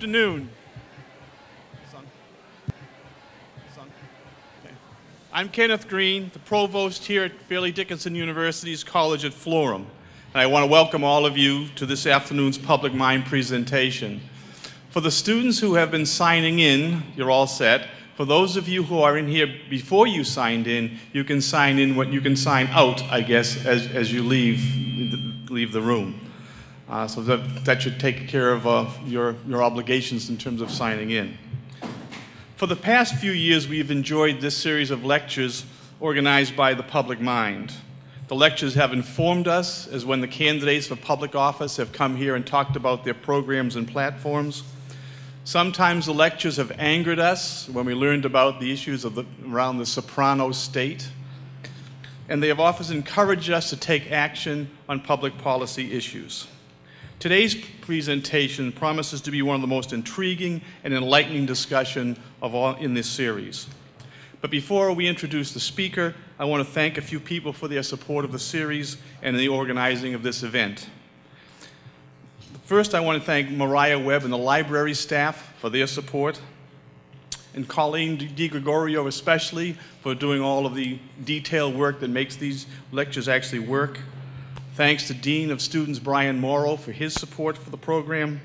Good afternoon. I'm Kenneth Green, the provost here at Fairleigh Dickinson University's College at Florham. And I want to welcome all of you to this afternoon's Public Mind presentation. For the students who have been signing in, you're all set. For those of you who are in here before you signed in, you can sign in what you can sign out, I guess, as, as you leave, leave the room. Uh, so that, that should take care of uh, your, your obligations in terms of signing in. For the past few years, we've enjoyed this series of lectures organized by the Public Mind. The lectures have informed us as when the candidates for public office have come here and talked about their programs and platforms. Sometimes the lectures have angered us when we learned about the issues the, around the soprano state. And they have often encouraged us to take action on public policy issues. Today's presentation promises to be one of the most intriguing and enlightening discussion of all in this series. But before we introduce the speaker, I want to thank a few people for their support of the series and the organizing of this event. First, I want to thank Mariah Webb and the library staff for their support, and Colleen DiGregorio especially for doing all of the detailed work that makes these lectures actually work. Thanks to Dean of Students Brian Morrow for his support for the program.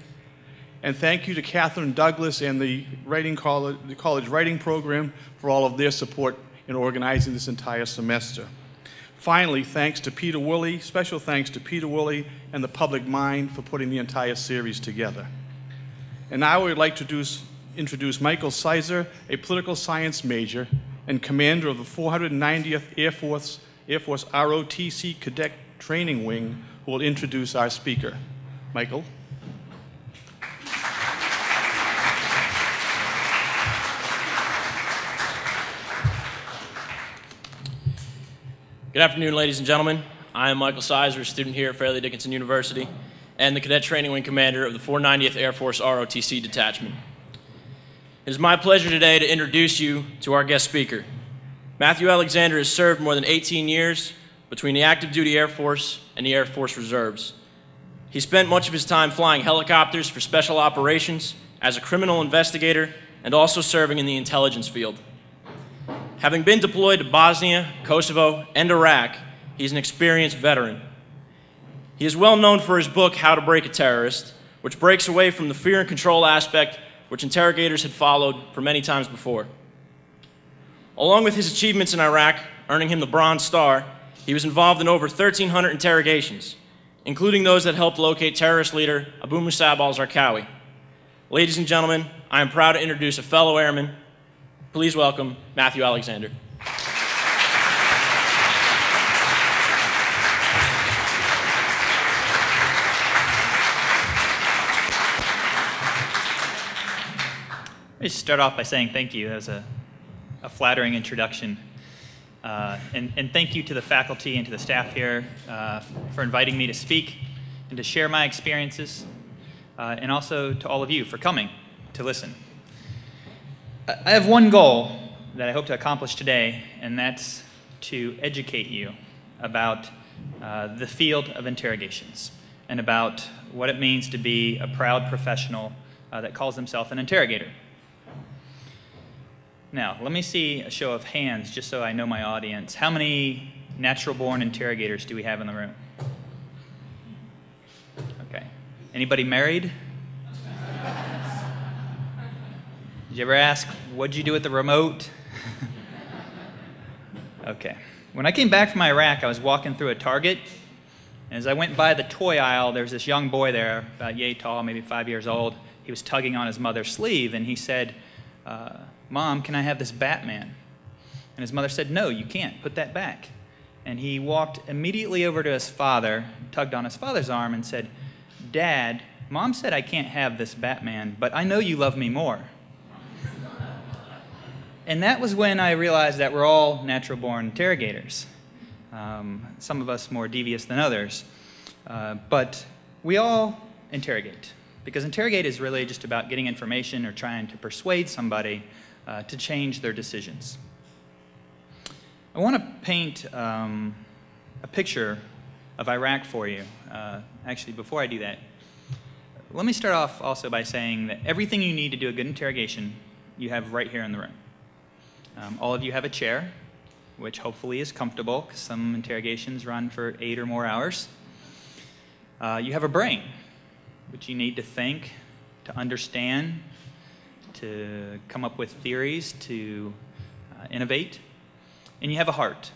And thank you to Catherine Douglas and the, writing college, the college writing program for all of their support in organizing this entire semester. Finally, thanks to Peter Woolley, special thanks to Peter Woolley and the Public Mind for putting the entire series together. And now I would like to introduce, introduce Michael Sizer, a political science major and commander of the 490th Air Force, Air Force ROTC Cadet Training Wing, who will introduce our speaker. Michael. Good afternoon, ladies and gentlemen. I am Michael Sizer, a student here at Fairleigh Dickinson University, and the Cadet Training Wing Commander of the 490th Air Force ROTC Detachment. It is my pleasure today to introduce you to our guest speaker. Matthew Alexander has served more than 18 years between the active duty Air Force and the Air Force Reserves. He spent much of his time flying helicopters for special operations, as a criminal investigator, and also serving in the intelligence field. Having been deployed to Bosnia, Kosovo, and Iraq, he's an experienced veteran. He is well known for his book, How to Break a Terrorist, which breaks away from the fear and control aspect which interrogators had followed for many times before. Along with his achievements in Iraq, earning him the Bronze Star, he was involved in over 1,300 interrogations, including those that helped locate terrorist leader Abu Musab al-Zarqawi. Ladies and gentlemen, I am proud to introduce a fellow airman, Please welcome Matthew Alexander. Let me start off by saying thank you. That was a, a flattering introduction. Uh, and, and, thank you to the faculty and to the staff here uh, for inviting me to speak and to share my experiences, uh, and also to all of you for coming to listen. I have one goal that I hope to accomplish today, and that's to educate you about uh, the field of interrogations and about what it means to be a proud professional uh, that calls himself an interrogator. Now, let me see a show of hands just so I know my audience. How many natural born interrogators do we have in the room? Okay. Anybody married? Did you ever ask, what'd you do with the remote? okay. When I came back from Iraq, I was walking through a Target. And as I went by the toy aisle, there was this young boy there, about yay tall, maybe five years old. He was tugging on his mother's sleeve, and he said, uh, Mom, can I have this Batman? And his mother said, No, you can't. Put that back. And he walked immediately over to his father, tugged on his father's arm, and said, Dad, Mom said I can't have this Batman, but I know you love me more. And that was when I realized that we're all natural born interrogators. Um, some of us more devious than others. Uh, but we all interrogate. Because interrogate is really just about getting information or trying to persuade somebody uh, to change their decisions. I want to paint um, a picture of Iraq for you. Uh, actually, before I do that, let me start off also by saying that everything you need to do a good interrogation, you have right here in the room. Um, all of you have a chair, which hopefully is comfortable because some interrogations run for eight or more hours. Uh, you have a brain, which you need to think, to understand, to come up with theories, to uh, innovate. And you have a heart.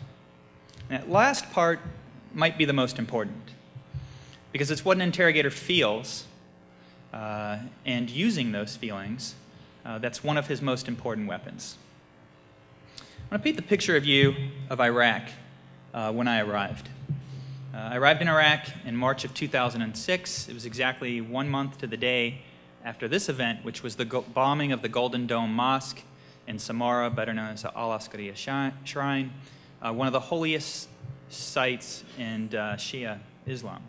And that last part might be the most important because it's what an interrogator feels, uh, and using those feelings, uh, that's one of his most important weapons. I want to paint the picture of you of Iraq uh, when I arrived. Uh, I arrived in Iraq in March of 2006. It was exactly one month to the day after this event, which was the bombing of the Golden Dome Mosque in Samarra, better known as the Al Askariya Shrine, uh, one of the holiest sites in uh, Shia Islam.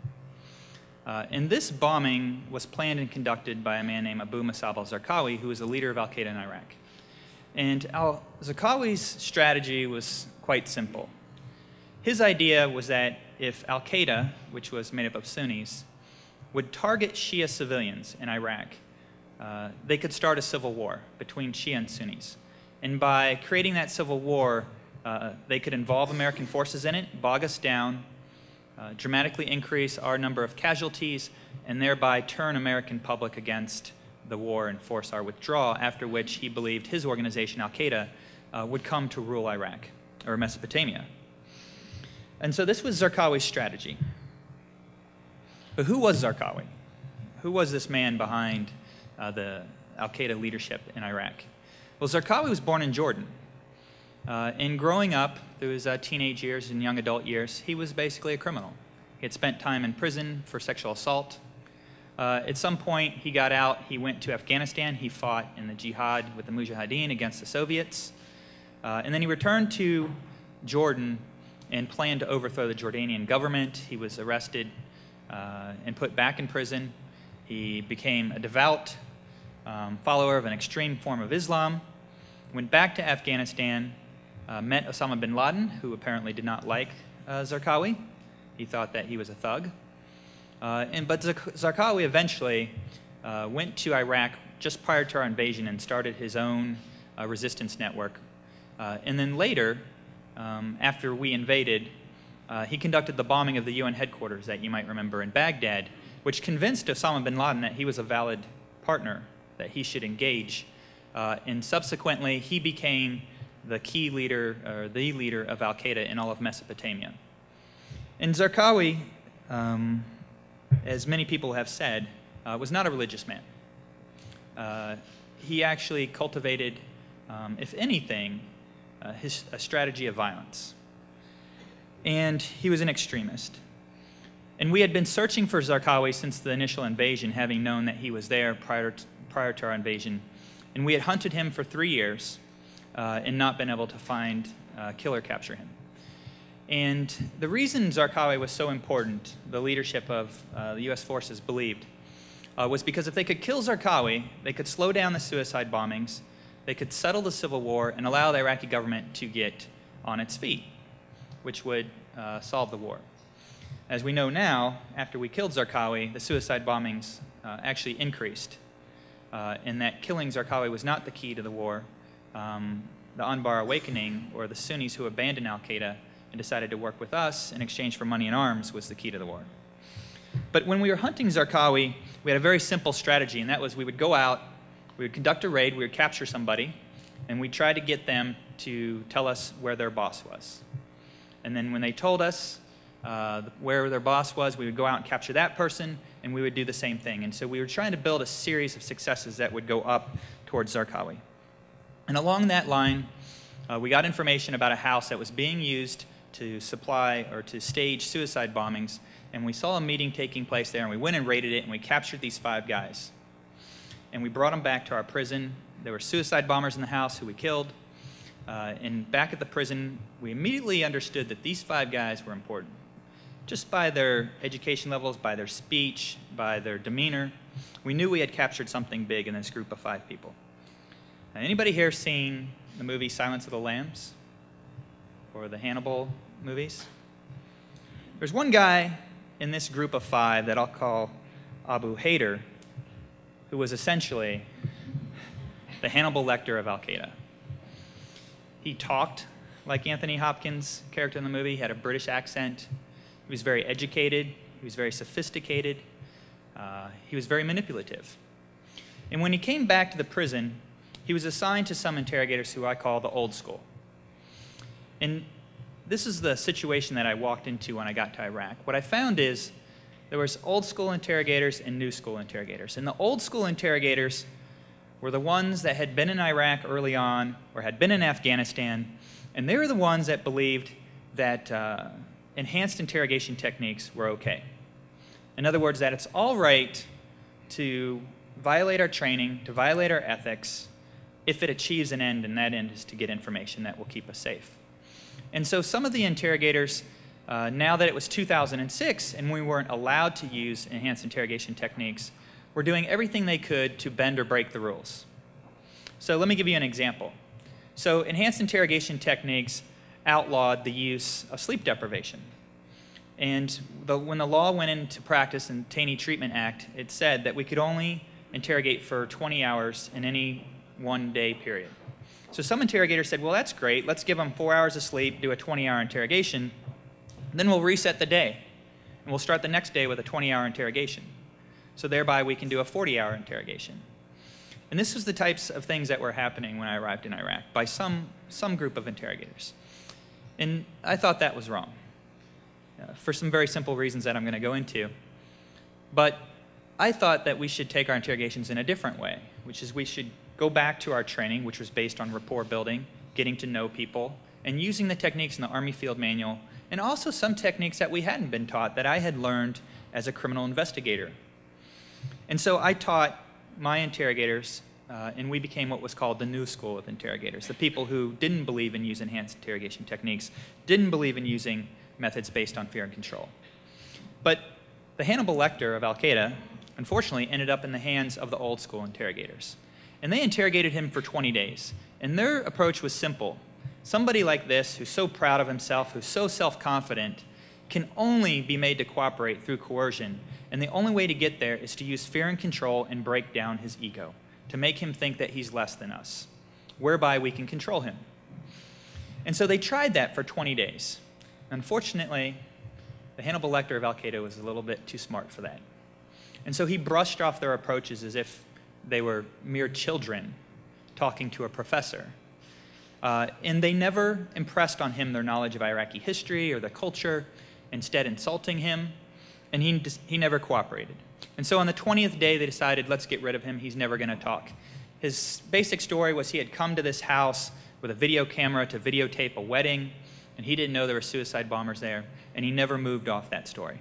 Uh, and this bombing was planned and conducted by a man named Abu Musab al Zarqawi, who was the leader of Al Qaeda in Iraq. And al Zarqawi's strategy was quite simple. His idea was that if Al Qaeda, which was made up of Sunnis, would target Shia civilians in Iraq, uh, they could start a civil war between Shia and Sunnis. And by creating that civil war, uh, they could involve American forces in it, bog us down, uh, dramatically increase our number of casualties, and thereby turn American public against the war and force our withdrawal, after which he believed his organization, Al Qaeda, uh, would come to rule Iraq or Mesopotamia. And so this was Zarqawi's strategy. But who was Zarqawi? Who was this man behind uh, the Al Qaeda leadership in Iraq? Well, Zarqawi was born in Jordan. Uh, in growing up through his uh, teenage years and young adult years, he was basically a criminal. He had spent time in prison for sexual assault. Uh, at some point, he got out, he went to Afghanistan, he fought in the jihad with the Mujahideen against the Soviets. Uh, and then he returned to Jordan and planned to overthrow the Jordanian government. He was arrested uh, and put back in prison. He became a devout um, follower of an extreme form of Islam, went back to Afghanistan, uh, met Osama bin Laden, who apparently did not like uh, Zarqawi. He thought that he was a thug. Uh, and, but Zarqawi eventually uh, went to Iraq just prior to our invasion and started his own uh, resistance network. And then later, um, after we invaded, he conducted the bombing of the UN headquarters that you might remember in Baghdad, which convinced Osama bin Laden that he was a valid partner, that he should engage. and subsequently, he became the key leader, or the leader of Al Qaeda in all of Mesopotamia. And Zarqawi, um, as many people have said, uh, was not a religious man. Uh, he actually cultivated, um, if anything, uh, his, a strategy of violence. And he was an extremist. And we had been searching for Zarqawi since the initial invasion, having known that he was there prior to, prior to our invasion. And we had hunted him for three years uh, and not been able to find uh, kill or capture him. And the reason Zarqawi was so important, the leadership of uh, the U.S. forces believed, uh, was because if they could kill Zarqawi, they could slow down the suicide bombings, they could settle the civil war, and allow the Iraqi government to get on its feet, which would uh, solve the war. As we know now, after we killed Zarqawi, the suicide bombings uh, actually increased, and that killing Zarqawi was not the key to the war, um, the Anbar awakening, or the Sunnis who abandoned Al Qaeda and decided to work with us in exchange for money and arms, was the key to the war. But when we were hunting Zarqawi, we had a very simple strategy, and that was we would go out, we would conduct a raid, we would capture somebody, and we'd try to get them to tell us where their boss was. And then when they told us uh, where their boss was, we would go out and capture that person, and we would do the same thing. And so we were trying to build a series of successes that would go up towards Zarqawi. And along that line, uh, we got information about a house that was being used to supply or to stage suicide bombings. And we saw a meeting taking place there, and we went and raided it, and we captured these five guys. And we brought them back to our prison. There were suicide bombers in the house who we killed. Uh, and back at the prison, we immediately understood that these five guys were important. Just by their education levels, by their speech, by their demeanor, we knew we had captured something big in this group of five people. Now, anybody here seen the movie Silence of the Lambs? Or the Hannibal movies? There's one guy in this group of five that I'll call Abu Haider, who was essentially the Hannibal Lecter of Al Qaeda. He talked like Anthony Hopkins' character in the movie. He had a British accent. He was very educated. He was very sophisticated. Uh, he was very manipulative. And when he came back to the prison, he was assigned to some interrogators who I call the old school. And this is the situation that I walked into when I got to Iraq. What I found is there was old school interrogators and new school interrogators. And the old school interrogators were the ones that had been in Iraq early on or had been in Afghanistan, and they were the ones that believed that uh, enhanced interrogation techniques were okay. In other words, that it's all right to violate our training, to violate our ethics, if it achieves an end, and that end is to get information that will keep us safe. And so some of the interrogators, uh, now that it was 2006 and we weren't allowed to use enhanced interrogation techniques, were doing everything they could to bend or break the rules. So let me give you an example. So enhanced interrogation techniques outlawed the use of sleep deprivation. And the, when the law went into practice in the Detainee Treatment Act, it said that we could only interrogate for 20 hours in any one day period. So some interrogators said, well, that's great. Let's give them four hours of sleep, do a 20 hour interrogation. Then we'll reset the day. And we'll start the next day with a 20 hour interrogation. So thereby we can do a 40 hour interrogation. And this was the types of things that were happening when I arrived in Iraq by some, some group of interrogators. And I thought that was wrong uh, for some very simple reasons that I'm going to go into. But I thought that we should take our interrogations in a different way, which is we should go back to our training, which was based on rapport building, getting to know people, and using the techniques in the Army Field Manual, and also some techniques that we hadn't been taught that I had learned as a criminal investigator. And so I taught my interrogators, uh, and we became what was called the new school of interrogators, the people who didn't believe in using enhanced interrogation techniques, didn't believe in using methods based on fear and control. But the Hannibal Lecter of Al Qaeda, unfortunately, ended up in the hands of the old school interrogators. And they interrogated him for 20 days. And their approach was simple. Somebody like this, who's so proud of himself, who's so self confident, can only be made to cooperate through coercion. And the only way to get there is to use fear and control and break down his ego, to make him think that he's less than us, whereby we can control him. And so they tried that for 20 days. Unfortunately, the Hannibal Lecter of Al Qaeda was a little bit too smart for that. And so he brushed off their approaches as if they were mere children talking to a professor. Uh, and they never impressed on him their knowledge of Iraqi history or the culture, instead insulting him, and he, he never cooperated. And so on the 20th day, they decided, let's get rid of him. He's never going to talk. His basic story was he had come to this house with a video camera to videotape a wedding, and he didn't know there were suicide bombers there, and he never moved off that story.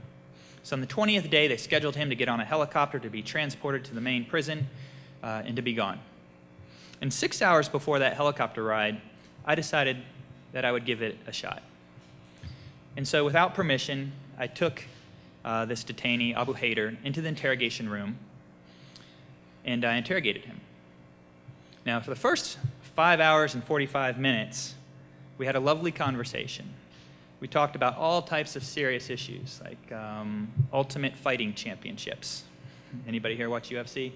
So on the 20th day, they scheduled him to get on a helicopter to be transported to the main prison uh, and to be gone. And six hours before that helicopter ride, I decided that I would give it a shot. And so, without permission, I took uh, this detainee, Abu Haider, into the interrogation room and I interrogated him. Now, for the first five hours and 45 minutes, we had a lovely conversation. We talked about all types of serious issues, like um, Ultimate Fighting Championships. Anybody here watch UFC?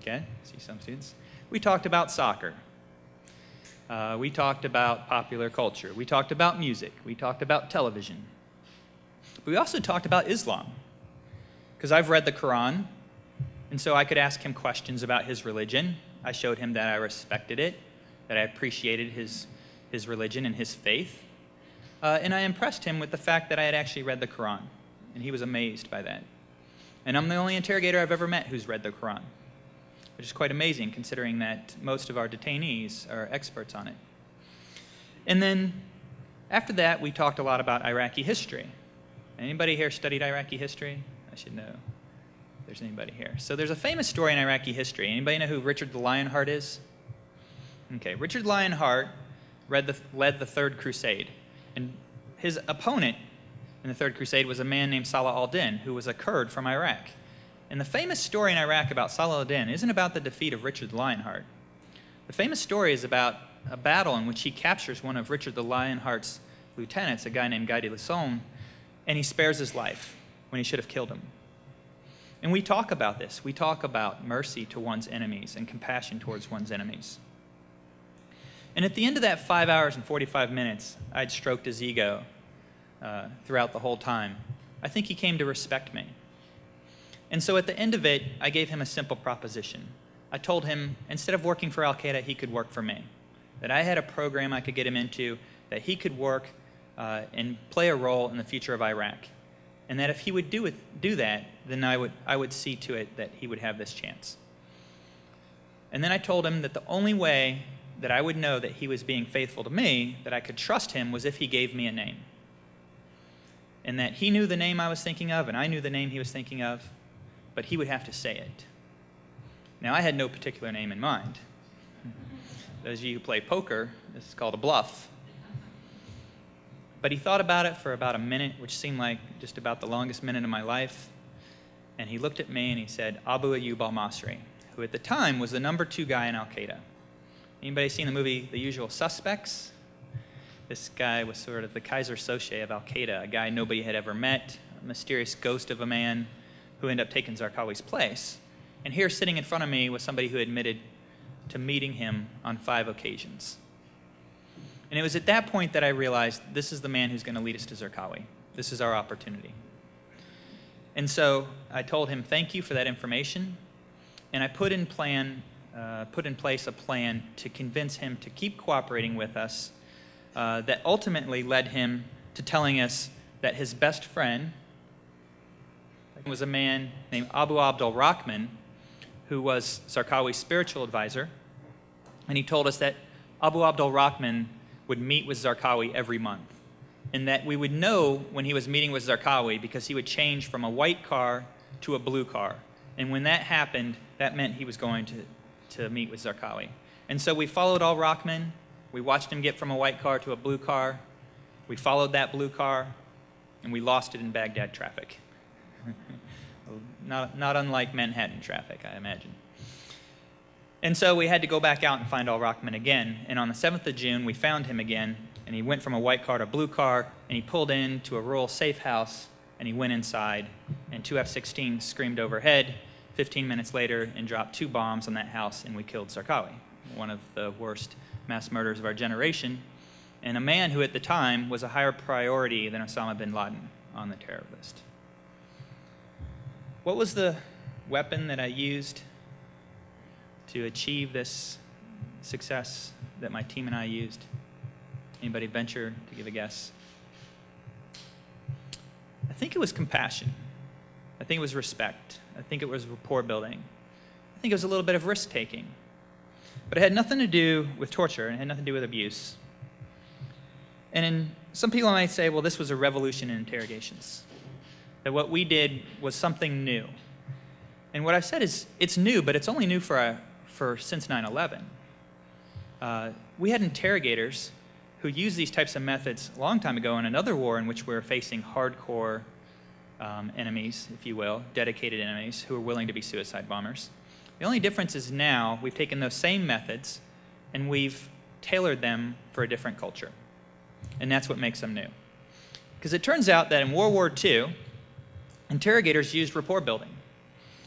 Okay, see some students. We talked about soccer. Uh, we talked about popular culture. We talked about music. We talked about television. But we also talked about Islam. Because I've read the Quran, and so I could ask him questions about his religion. I showed him that I respected it, that I appreciated his, his religion and his faith. Uh, and I impressed him with the fact that I had actually read the Quran, and he was amazed by that. And I'm the only interrogator I've ever met who's read the Quran which is quite amazing considering that most of our detainees are experts on it. And then after that, we talked a lot about Iraqi history. Anybody here studied Iraqi history? I should know there's anybody here. So there's a famous story in Iraqi history. Anybody know who Richard the Lionheart is? Okay, Richard Lionheart the, led the Third Crusade. And his opponent in the Third Crusade was a man named Salah al-Din, who was a Kurd from Iraq. And the famous story in Iraq about Salah ad-Din isn't about the defeat of Richard the Lionheart. The famous story is about a battle in which he captures one of Richard the Lionheart's lieutenants, a guy named Guy de Lisson, and he spares his life when he should have killed him. And we talk about this. We talk about mercy to one's enemies and compassion towards one's enemies. And at the end of that five hours and 45 minutes, I'd stroked his ego uh, throughout the whole time. I think he came to respect me. And so at the end of it, I gave him a simple proposition. I told him instead of working for Al Qaeda, he could work for me. That I had a program I could get him into, that he could work uh, and play a role in the future of Iraq. And that if he would do, it, do that, then I would, I would see to it that he would have this chance. And then I told him that the only way that I would know that he was being faithful to me, that I could trust him, was if he gave me a name. And that he knew the name I was thinking of, and I knew the name he was thinking of, but he would have to say it. Now, I had no particular name in mind. Those of you who play poker, this is called a bluff. But he thought about it for about a minute, which seemed like just about the longest minute of my life. And he looked at me and he said, Abu Ayyub al Masri, who at the time was the number two guy in Al Qaeda. Anybody seen the movie The Usual Suspects? This guy was sort of the Keyser Söze of Al Qaeda, a guy nobody had ever met, a mysterious ghost of a man who ended up taking Zarqawi's place. And here, sitting in front of me, was somebody who admitted to meeting him on five occasions. And it was at that point that I realized this is the man who's going to lead us to Zarqawi. This is our opportunity. And so I told him, thank you for that information. And I put in, plan, uh, put in place a plan to convince him to keep cooperating with us uh, that ultimately led him to telling us that his best friend was a man named Abu Abdul Rahman, who was Zarqawi's spiritual advisor. And he told us that Abu Abdul Rahman would meet with Zarqawi every month. And that we would know when he was meeting with Zarqawi because he would change from a white car to a blue car. And when that happened, that meant he was going to, to meet with Zarqawi. And so we followed Al Rahman. We watched him get from a white car to a blue car. We followed that blue car, and we lost it in Baghdad traffic. not, not unlike Manhattan traffic, I imagine. And so we had to go back out and find Al Rahman again. And on the 7th of June, we found him again. And he went from a white car to a blue car. And he pulled into a rural safe house. And he went inside. And two F 16s screamed overhead 15 minutes later and dropped two bombs on that house. And we killed Zarqawi, one of the worst mass murders of our generation. And a man who at the time was a higher priority than Osama bin Laden on the terror list. What was the weapon that I used to achieve this success that my team and I used? Anybody venture to give a guess? I think it was compassion. I think it was respect. I think it was rapport building. I think it was a little bit of risk taking. But it had nothing to do with torture and it had nothing to do with abuse. And in, some people might say, well, this was a revolution in interrogations. That what we did was something new. And what I said is, it's new, but it's only new for a, for since 9/11. Uh, we had interrogators who used these types of methods a long time ago in another war in which we were facing hardcore um, enemies, if you will, dedicated enemies who were willing to be suicide bombers. The only difference is now we've taken those same methods and we've tailored them for a different culture. And that's what makes them new. Because it turns out that in World War II, interrogators used rapport building.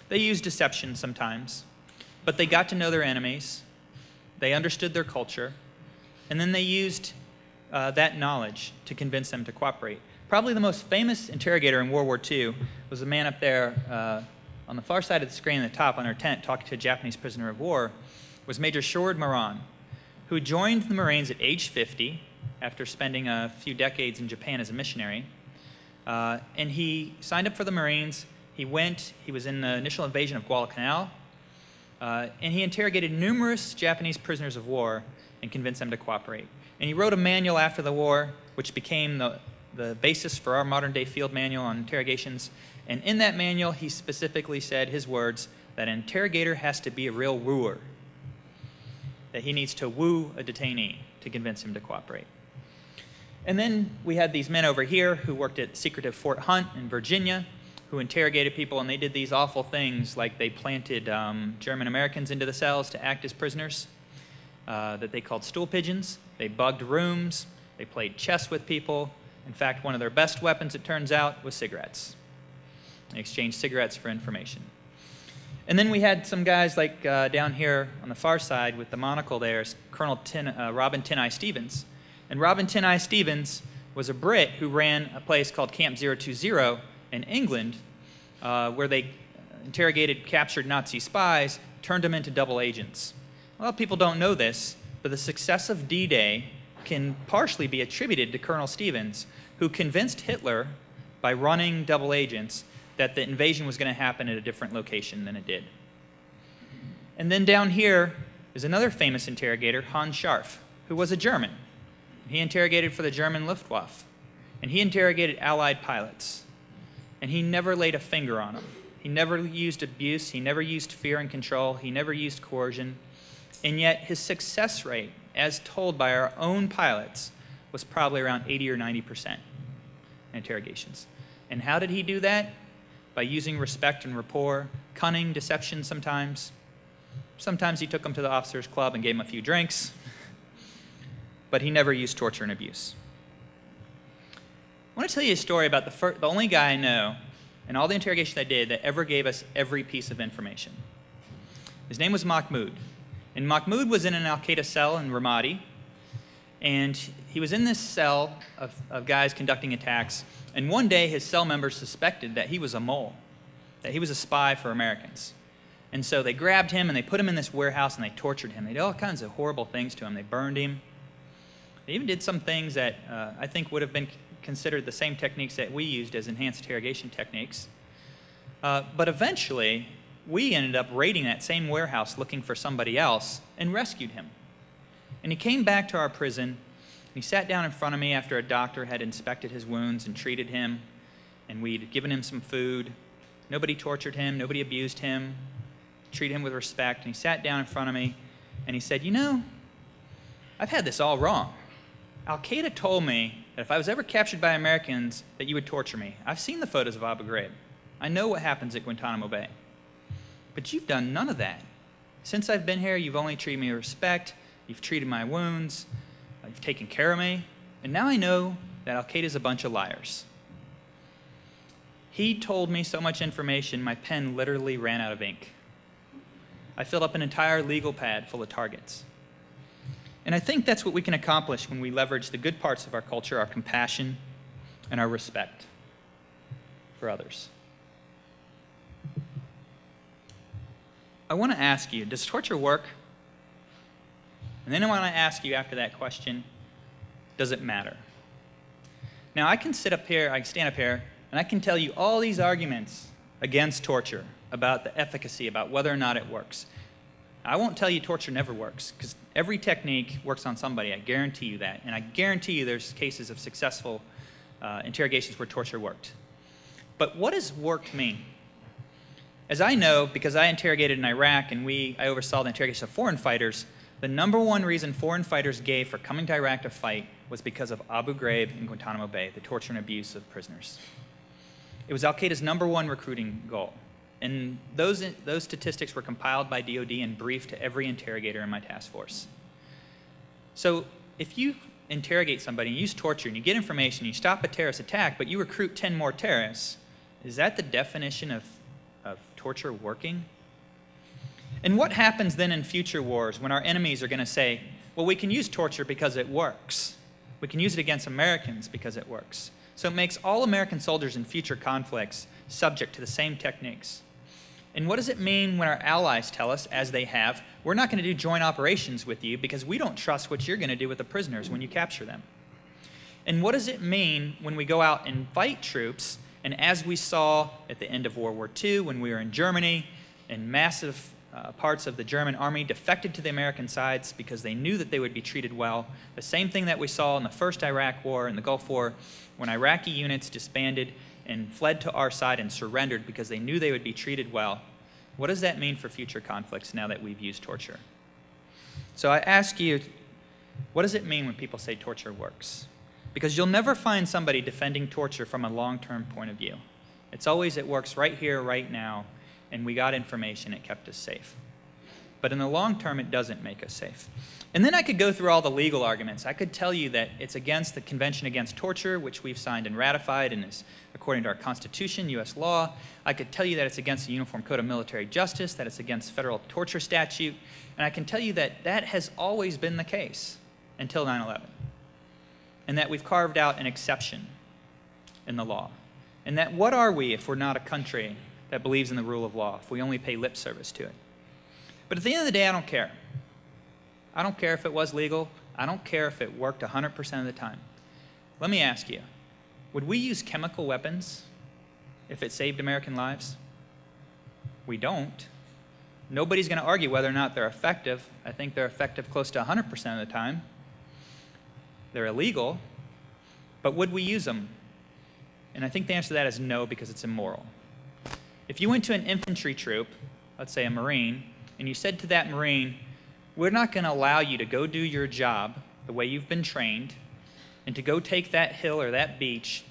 They used deception sometimes, but they got to know their enemies, they understood their culture, and then they used uh, that knowledge to convince them to cooperate. Probably the most famous interrogator in World War II was a man up there uh, on the far side of the screen at the top on our tent talking to a Japanese prisoner of war, was Major Sherwood Moran, who joined the Marines at age 50 after spending a few decades in Japan as a missionary. Uh, and he signed up for the Marines. He went, he was in the initial invasion of Guadalcanal, uh, and he interrogated numerous Japanese prisoners of war and convinced them to cooperate. And he wrote a manual after the war, which became the, the basis for our modern day field manual on interrogations. And in that manual, he specifically said his words that an interrogator has to be a real wooer, that he needs to woo a detainee to convince him to cooperate. And then we had these men over here who worked at secretive Fort Hunt in Virginia, who interrogated people, and they did these awful things like they planted um, German Americans into the cells to act as prisoners uh, that they called stool pigeons. They bugged rooms, they played chess with people. In fact, one of their best weapons, it turns out, was cigarettes. They exchanged cigarettes for information. And then we had some guys like uh, down here on the far side with the monocle there, Colonel Tin, uh, Robin Tin Stephens. And Robin Tin Stephens was a Brit who ran a place called Camp 020 in England, uh, where they interrogated captured Nazi spies, turned them into double agents. A lot of people don't know this, but the success of D Day can partially be attributed to Colonel Stephens, who convinced Hitler by running double agents that the invasion was going to happen at a different location than it did. And then down here is another famous interrogator, Hanns Scharff, who was a German. He interrogated for the German Luftwaffe, and he interrogated Allied pilots, and he never laid a finger on them. He never used abuse, he never used fear and control, he never used coercion, and yet his success rate, as told by our own pilots, was probably around 80 or 90 percent interrogations. And how did he do that? by using respect and rapport, cunning, deception sometimes. Sometimes he took them to the officers' club and gave them a few drinks, but he never used torture and abuse. I want to tell you a story about the, the only guy I know in all the interrogations I did that ever gave us every piece of information. His name was Mahmoud. And Mahmoud was in an Al Qaeda cell in Ramadi. And he was in this cell of, of guys conducting attacks. And one day, his cell members suspected that he was a mole, that he was a spy for Americans. And so they grabbed him and they put him in this warehouse and they tortured him. They did all kinds of horrible things to him. They burned him. They even did some things that uh, I think would have been considered the same techniques that we used as enhanced interrogation techniques. Uh, but eventually, we ended up raiding that same warehouse looking for somebody else and rescued him. And he came back to our prison and he sat down in front of me after a doctor had inspected his wounds and treated him, and we'd given him some food. Nobody tortured him, nobody abused him, treated him with respect. And he sat down in front of me and he said, You know, I've had this all wrong. Al Qaeda told me that if I was ever captured by Americans, that you would torture me. I've seen the photos of Abu Ghraib. I know what happens at Guantanamo Bay. But you've done none of that. Since I've been here, you've only treated me with respect, you've treated my wounds, You've taken care of me. And now I know that Al Qaeda is a bunch of liars. He told me so much information, my pen literally ran out of ink. I filled up an entire legal pad full of targets. And I think that's what we can accomplish when we leverage the good parts of our culture, our compassion, and our respect for others. I want to ask you does torture work? And then I want to ask you after that question does it matter? Now, I can sit up here, I can stand up here, and I can tell you all these arguments against torture, about the efficacy, about whether or not it works. I won't tell you torture never works, because every technique works on somebody. I guarantee you that. And I guarantee you there's cases of successful uh, interrogations where torture worked. But what does worked mean? As I know, because I interrogated in Iraq and we, I oversaw the interrogation of foreign fighters, the number one reason foreign fighters gave for coming to Iraq to fight was because of Abu Ghraib and Guantanamo Bay, the torture and abuse of prisoners. It was Al Qaeda's number one recruiting goal. And those, those statistics were compiled by DoD and briefed to every interrogator in my task force. So if you interrogate somebody and use torture and you get information, you stop a terrorist attack, but you recruit 10 more terrorists, is that the definition of, of torture working? And what happens then in future wars when our enemies are going to say, well, we can use torture because it works? We can use it against Americans because it works. So it makes all American soldiers in future conflicts subject to the same techniques. And what does it mean when our allies tell us, as they have, we're not going to do joint operations with you because we don't trust what you're going to do with the prisoners when you capture them? And what does it mean when we go out and fight troops, and as we saw at the end of World War II when we were in Germany, in massive uh, parts of the German army defected to the American sides because they knew that they would be treated well. The same thing that we saw in the first Iraq War and the Gulf War when Iraqi units disbanded and fled to our side and surrendered because they knew they would be treated well. What does that mean for future conflicts now that we've used torture? So I ask you, what does it mean when people say torture works? Because you'll never find somebody defending torture from a long term point of view. It's always it works right here, right now, and we got information, it kept us safe. But in the long term, it doesn't make us safe. And then I could go through all the legal arguments. I could tell you that it's against the Convention Against Torture, which we've signed and ratified and is according to our Constitution, U.S. law. I could tell you that it's against the Uniform Code of Military Justice, that it's against federal torture statute, and I can tell you that that has always been the case until 9 11. And that we've carved out an exception in the law. And that what are we if we're not a country that believes in the rule of law, if we only pay lip service to it? But at the end of the day, I don't care. I don't care if it was legal. I don't care if it worked 100% of the time. Let me ask you would we use chemical weapons if it saved American lives? We don't. Nobody's going to argue whether or not they're effective. I think they're effective close to 100% of the time. They're illegal, but would we use them? And I think the answer to that is no, because it's immoral. If you went to an infantry troop, let's say a Marine, and you said to that Marine, we're not going to allow you to go do your job the way you've been trained and to go take that hill or that beach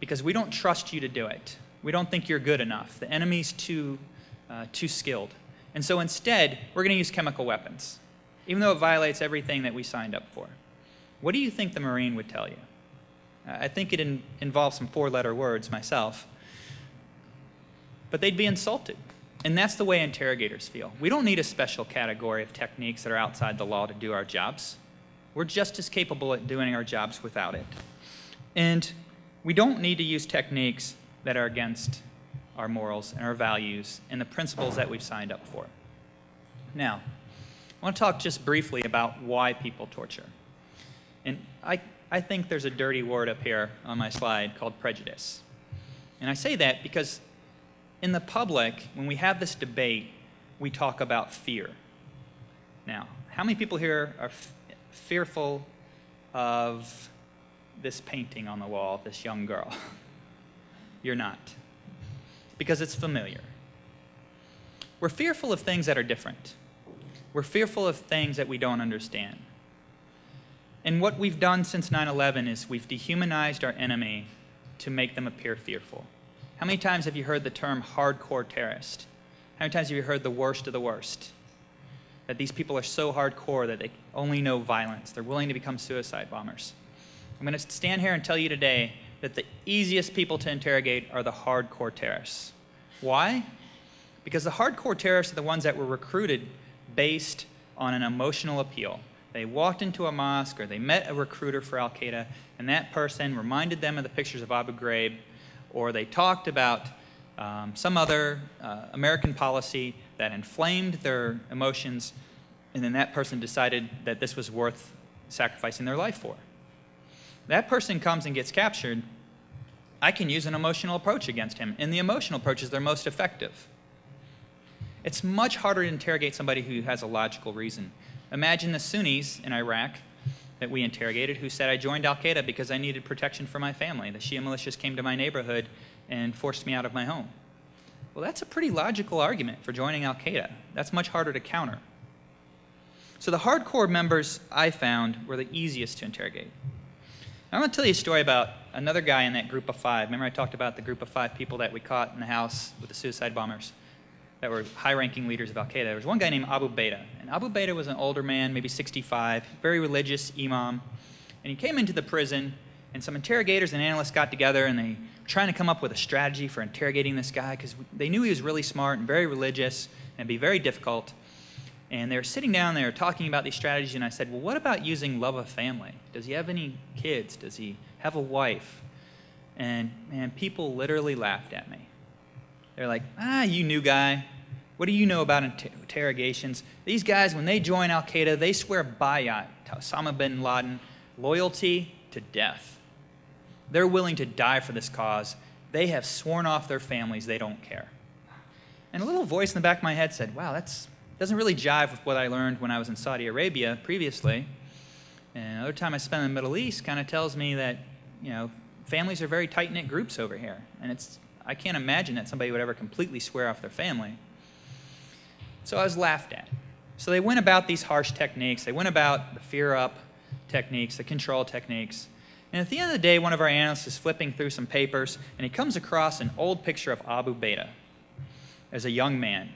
because we don't trust you to do it. We don't think you're good enough. The enemy's too, uh, too skilled. And so instead, we're going to use chemical weapons, even though it violates everything that we signed up for. What do you think the Marine would tell you? I think it in, involves some four letter words myself. But they'd be insulted. And that's the way interrogators feel. We don't need a special category of techniques that are outside the law to do our jobs. We're just as capable at doing our jobs without it. And we don't need to use techniques that are against our morals and our values and the principles that we've signed up for. Now, I want to talk just briefly about why people torture. And I, I think there's a dirty word up here on my slide called prejudice. And I say that because in the public, when we have this debate, we talk about fear. Now, how many people here are fearful of this painting on the wall this young girl? You're not. Because it's familiar. We're fearful of things that are different. We're fearful of things that we don't understand. And what we've done since 9 11 is we've dehumanized our enemy to make them appear fearful. How many times have you heard the term hardcore terrorist? How many times have you heard the worst of the worst? That these people are so hardcore that they only know violence. They're willing to become suicide bombers. I'm going to stand here and tell you today that the easiest people to interrogate are the hardcore terrorists. Why? Because the hardcore terrorists are the ones that were recruited based on an emotional appeal. They walked into a mosque or they met a recruiter for Al Qaeda, and that person reminded them of the pictures of Abu Ghraib or they talked about um, some other uh, American policy that inflamed their emotions, and then that person decided that this was worth sacrificing their life for. That person comes and gets captured. I can use an emotional approach against him, and the emotional approach is their most effective. It's much harder to interrogate somebody who has a logical reason. Imagine the Sunnis in Iraq that we interrogated who said, I joined Al Qaeda because I needed protection for my family. The Shia militias came to my neighborhood and forced me out of my home. Well, that's a pretty logical argument for joining Al Qaeda. That's much harder to counter. So the hardcore members I found were the easiest to interrogate. I'm going to tell you a story about another guy in that group of five. Remember, I talked about the group of five people that we caught in the house with the suicide bombers that were high ranking leaders of Al Qaeda. There was one guy named Abu Baida. And Abu Baida was an older man, maybe 65, very religious imam. And he came into the prison, and some interrogators and analysts got together and they were trying to come up with a strategy for interrogating this guy because they knew he was really smart and very religious and be very difficult. And they were sitting down, they were talking about these strategies, and I said, Well, what about using love of family? Does he have any kids? Does he have a wife? And man, people literally laughed at me. They're like, ah, you new guy. What do you know about inter- interrogations? These guys, when they join Al Qaeda, they swear bayat to Osama bin Laden, loyalty to death. They're willing to die for this cause. They have sworn off their families. They don't care. And a little voice in the back of my head said, wow, that doesn't really jive with what I learned when I was in Saudi Arabia previously. And another time I spent in the Middle East kind of tells me that, you know, families are very tight knit groups over here. And it's I can't imagine that somebody would ever completely swear off their family. So I was laughed at. So they went about these harsh techniques. They went about the fear up techniques, the control techniques. And at the end of the day, one of our analysts is flipping through some papers, and he comes across an old picture of Abu Baida as a young man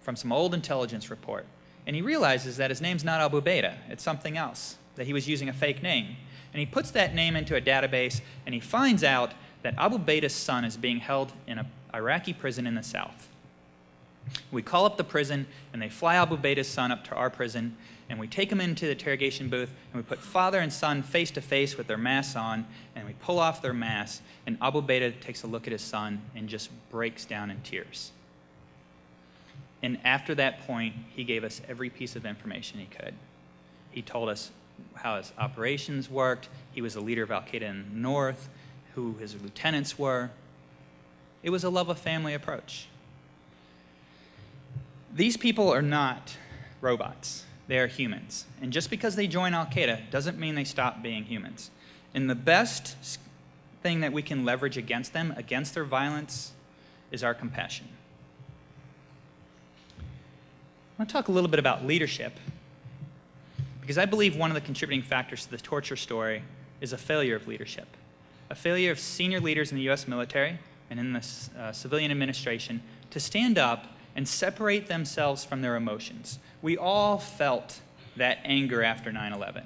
from some old intelligence report. And he realizes that his name's not Abu Baida, it's something else, that he was using a fake name. And he puts that name into a database and he finds out that Abu Baida's son is being held in an Iraqi prison in the south. We call up the prison and they fly Abu Baida's son up to our prison and we take him into the interrogation booth and we put father and son face to face with their masks on and we pull off their masks and Abu Baida takes a look at his son and just breaks down in tears. And after that point, he gave us every piece of information he could. He told us how his operations worked. He was a leader of Al Qaeda in the north, who his lieutenants were. It was a love of family approach. These people are not robots, they are humans. And just because they join Al Qaeda doesn't mean they stop being humans. And the best thing that we can leverage against them, against their violence, is our compassion. I want to talk a little bit about leadership because I believe one of the contributing factors to the torture story is a failure of leadership. A failure of senior leaders in the US military and in the uh, civilian administration to stand up and separate themselves from their emotions. We all felt that anger after 9 11.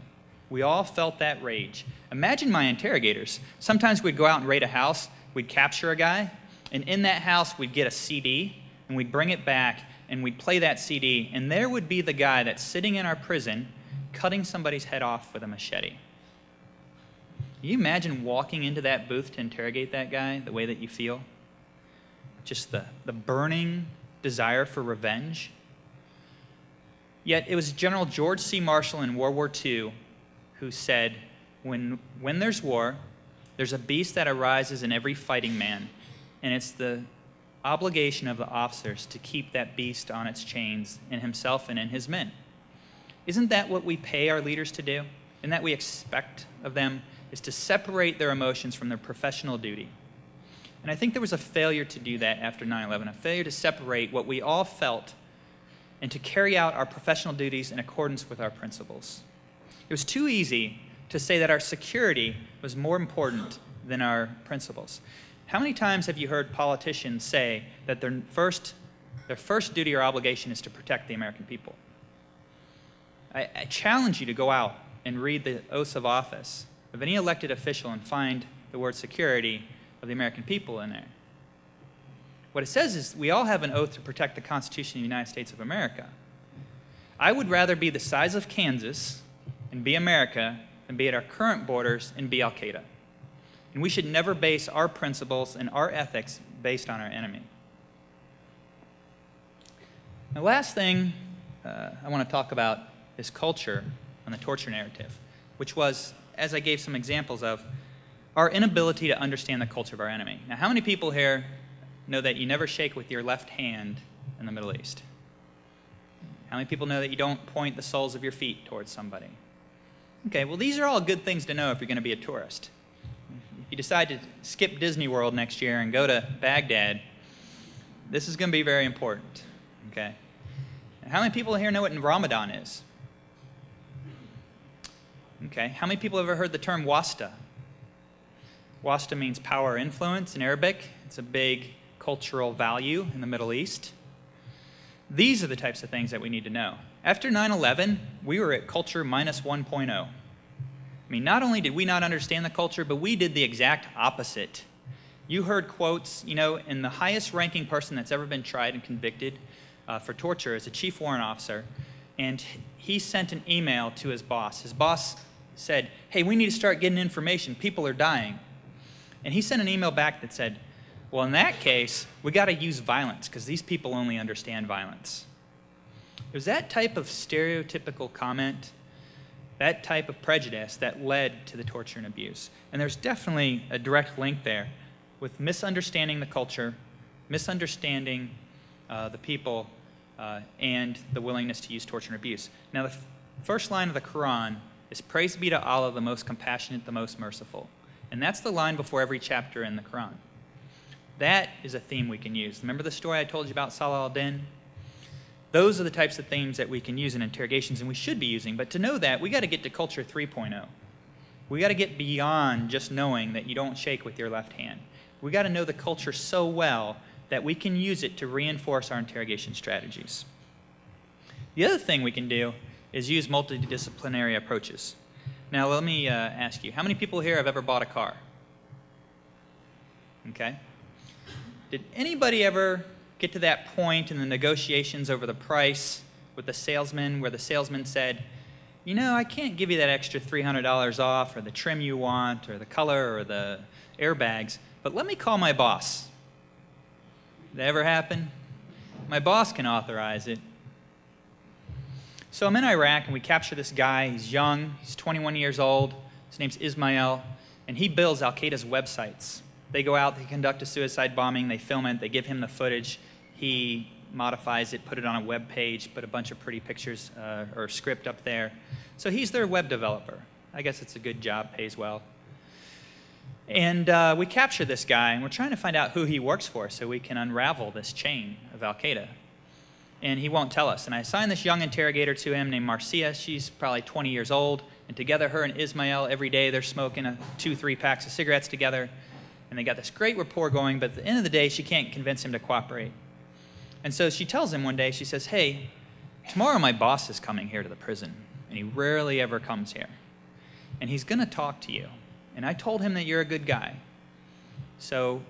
We all felt that rage. Imagine my interrogators. Sometimes we'd go out and raid a house, we'd capture a guy, and in that house we'd get a CD and we'd bring it back and we'd play that CD, and there would be the guy that's sitting in our prison cutting somebody's head off with a machete. Can you imagine walking into that booth to interrogate that guy the way that you feel? Just the, the burning desire for revenge. Yet it was General George C. Marshall in World War II who said, when, when there's war, there's a beast that arises in every fighting man, and it's the obligation of the officers to keep that beast on its chains in himself and in his men. Isn't that what we pay our leaders to do? And that we expect of them is to separate their emotions from their professional duty. And I think there was a failure to do that after 9 11, a failure to separate what we all felt and to carry out our professional duties in accordance with our principles. It was too easy to say that our security was more important than our principles. How many times have you heard politicians say that their first, their first duty or obligation is to protect the American people? I, I challenge you to go out and read the oaths of office of any elected official and find the word security of the American people in there. What it says is we all have an oath to protect the Constitution of the United States of America. I would rather be the size of Kansas and be America than be at our current borders and be Al Qaeda. And we should never base our principles and our ethics based on our enemy. The last thing uh, I want to talk about is culture and the torture narrative, which was, as I gave some examples of, our inability to understand the culture of our enemy. Now, how many people here know that you never shake with your left hand in the Middle East? How many people know that you don't point the soles of your feet towards somebody? Okay, well, these are all good things to know if you're going to be a tourist. If you decide to skip Disney World next year and go to Baghdad, this is going to be very important. Okay? how many people here know what Ramadan is? Okay, how many people have ever heard the term wasta? Wasta means power or influence in Arabic. It's a big cultural value in the Middle East. These are the types of things that we need to know. After 9 11, we were at culture minus 1.0. I mean, not only did we not understand the culture, but we did the exact opposite. You heard quotes, you know, and the highest ranking person that's ever been tried and convicted uh, for torture is a chief warrant officer, and he sent an email to his boss. His boss said, Hey, we need to start getting information. People are dying. And he sent an email back that said, Well, in that case, we got to use violence because these people only understand violence. It was that type of stereotypical comment, that type of prejudice that led to the torture and abuse. And there's definitely a direct link there with misunderstanding the culture, misunderstanding uh, the people, uh, and the willingness to use torture and abuse. Now, the first line of the Quran is Praise be to Allah, the most compassionate, the most merciful. And that's the line before every chapter in the Quran. That is a theme we can use. Remember the story I told you about Salah al-Din? Those are the types of themes that we can use in interrogations and we should be using. But to know that, we got to get to culture 3.0. We got to get beyond just knowing that you don't shake with your left hand. We got to know the culture so well that we can use it to reinforce our interrogation strategies. The other thing we can do is use multidisciplinary approaches. Now, let me uh, ask you how many people here have ever bought a car? Okay. Did anybody ever get to that point in the negotiations over the price with the salesman where the salesman said, you know, I can't give you that extra $300 off or the trim you want or the color or the airbags, but let me call my boss. Did that ever happen? My boss can authorize it. So I'm in Iraq and we capture this guy. He's young, he's 21 years old. His name's Ismail, and he builds Al Qaeda's websites. They go out, they conduct a suicide bombing, they film it, they give him the footage. He modifies it, put it on a web page, put a bunch of pretty pictures uh, or script up there. So he's their web developer. I guess it's a good job, pays well. And uh, we capture this guy, and we're trying to find out who he works for so we can unravel this chain of Al Qaeda. And he won't tell us. And I assigned this young interrogator to him named Marcia. She's probably 20 years old. And together, her and Ismail, every day they're smoking a, two, three packs of cigarettes together. And they got this great rapport going, but at the end of the day, she can't convince him to cooperate. And so she tells him one day, she says, Hey, tomorrow my boss is coming here to the prison, and he rarely ever comes here. And he's going to talk to you. And I told him that you're a good guy. So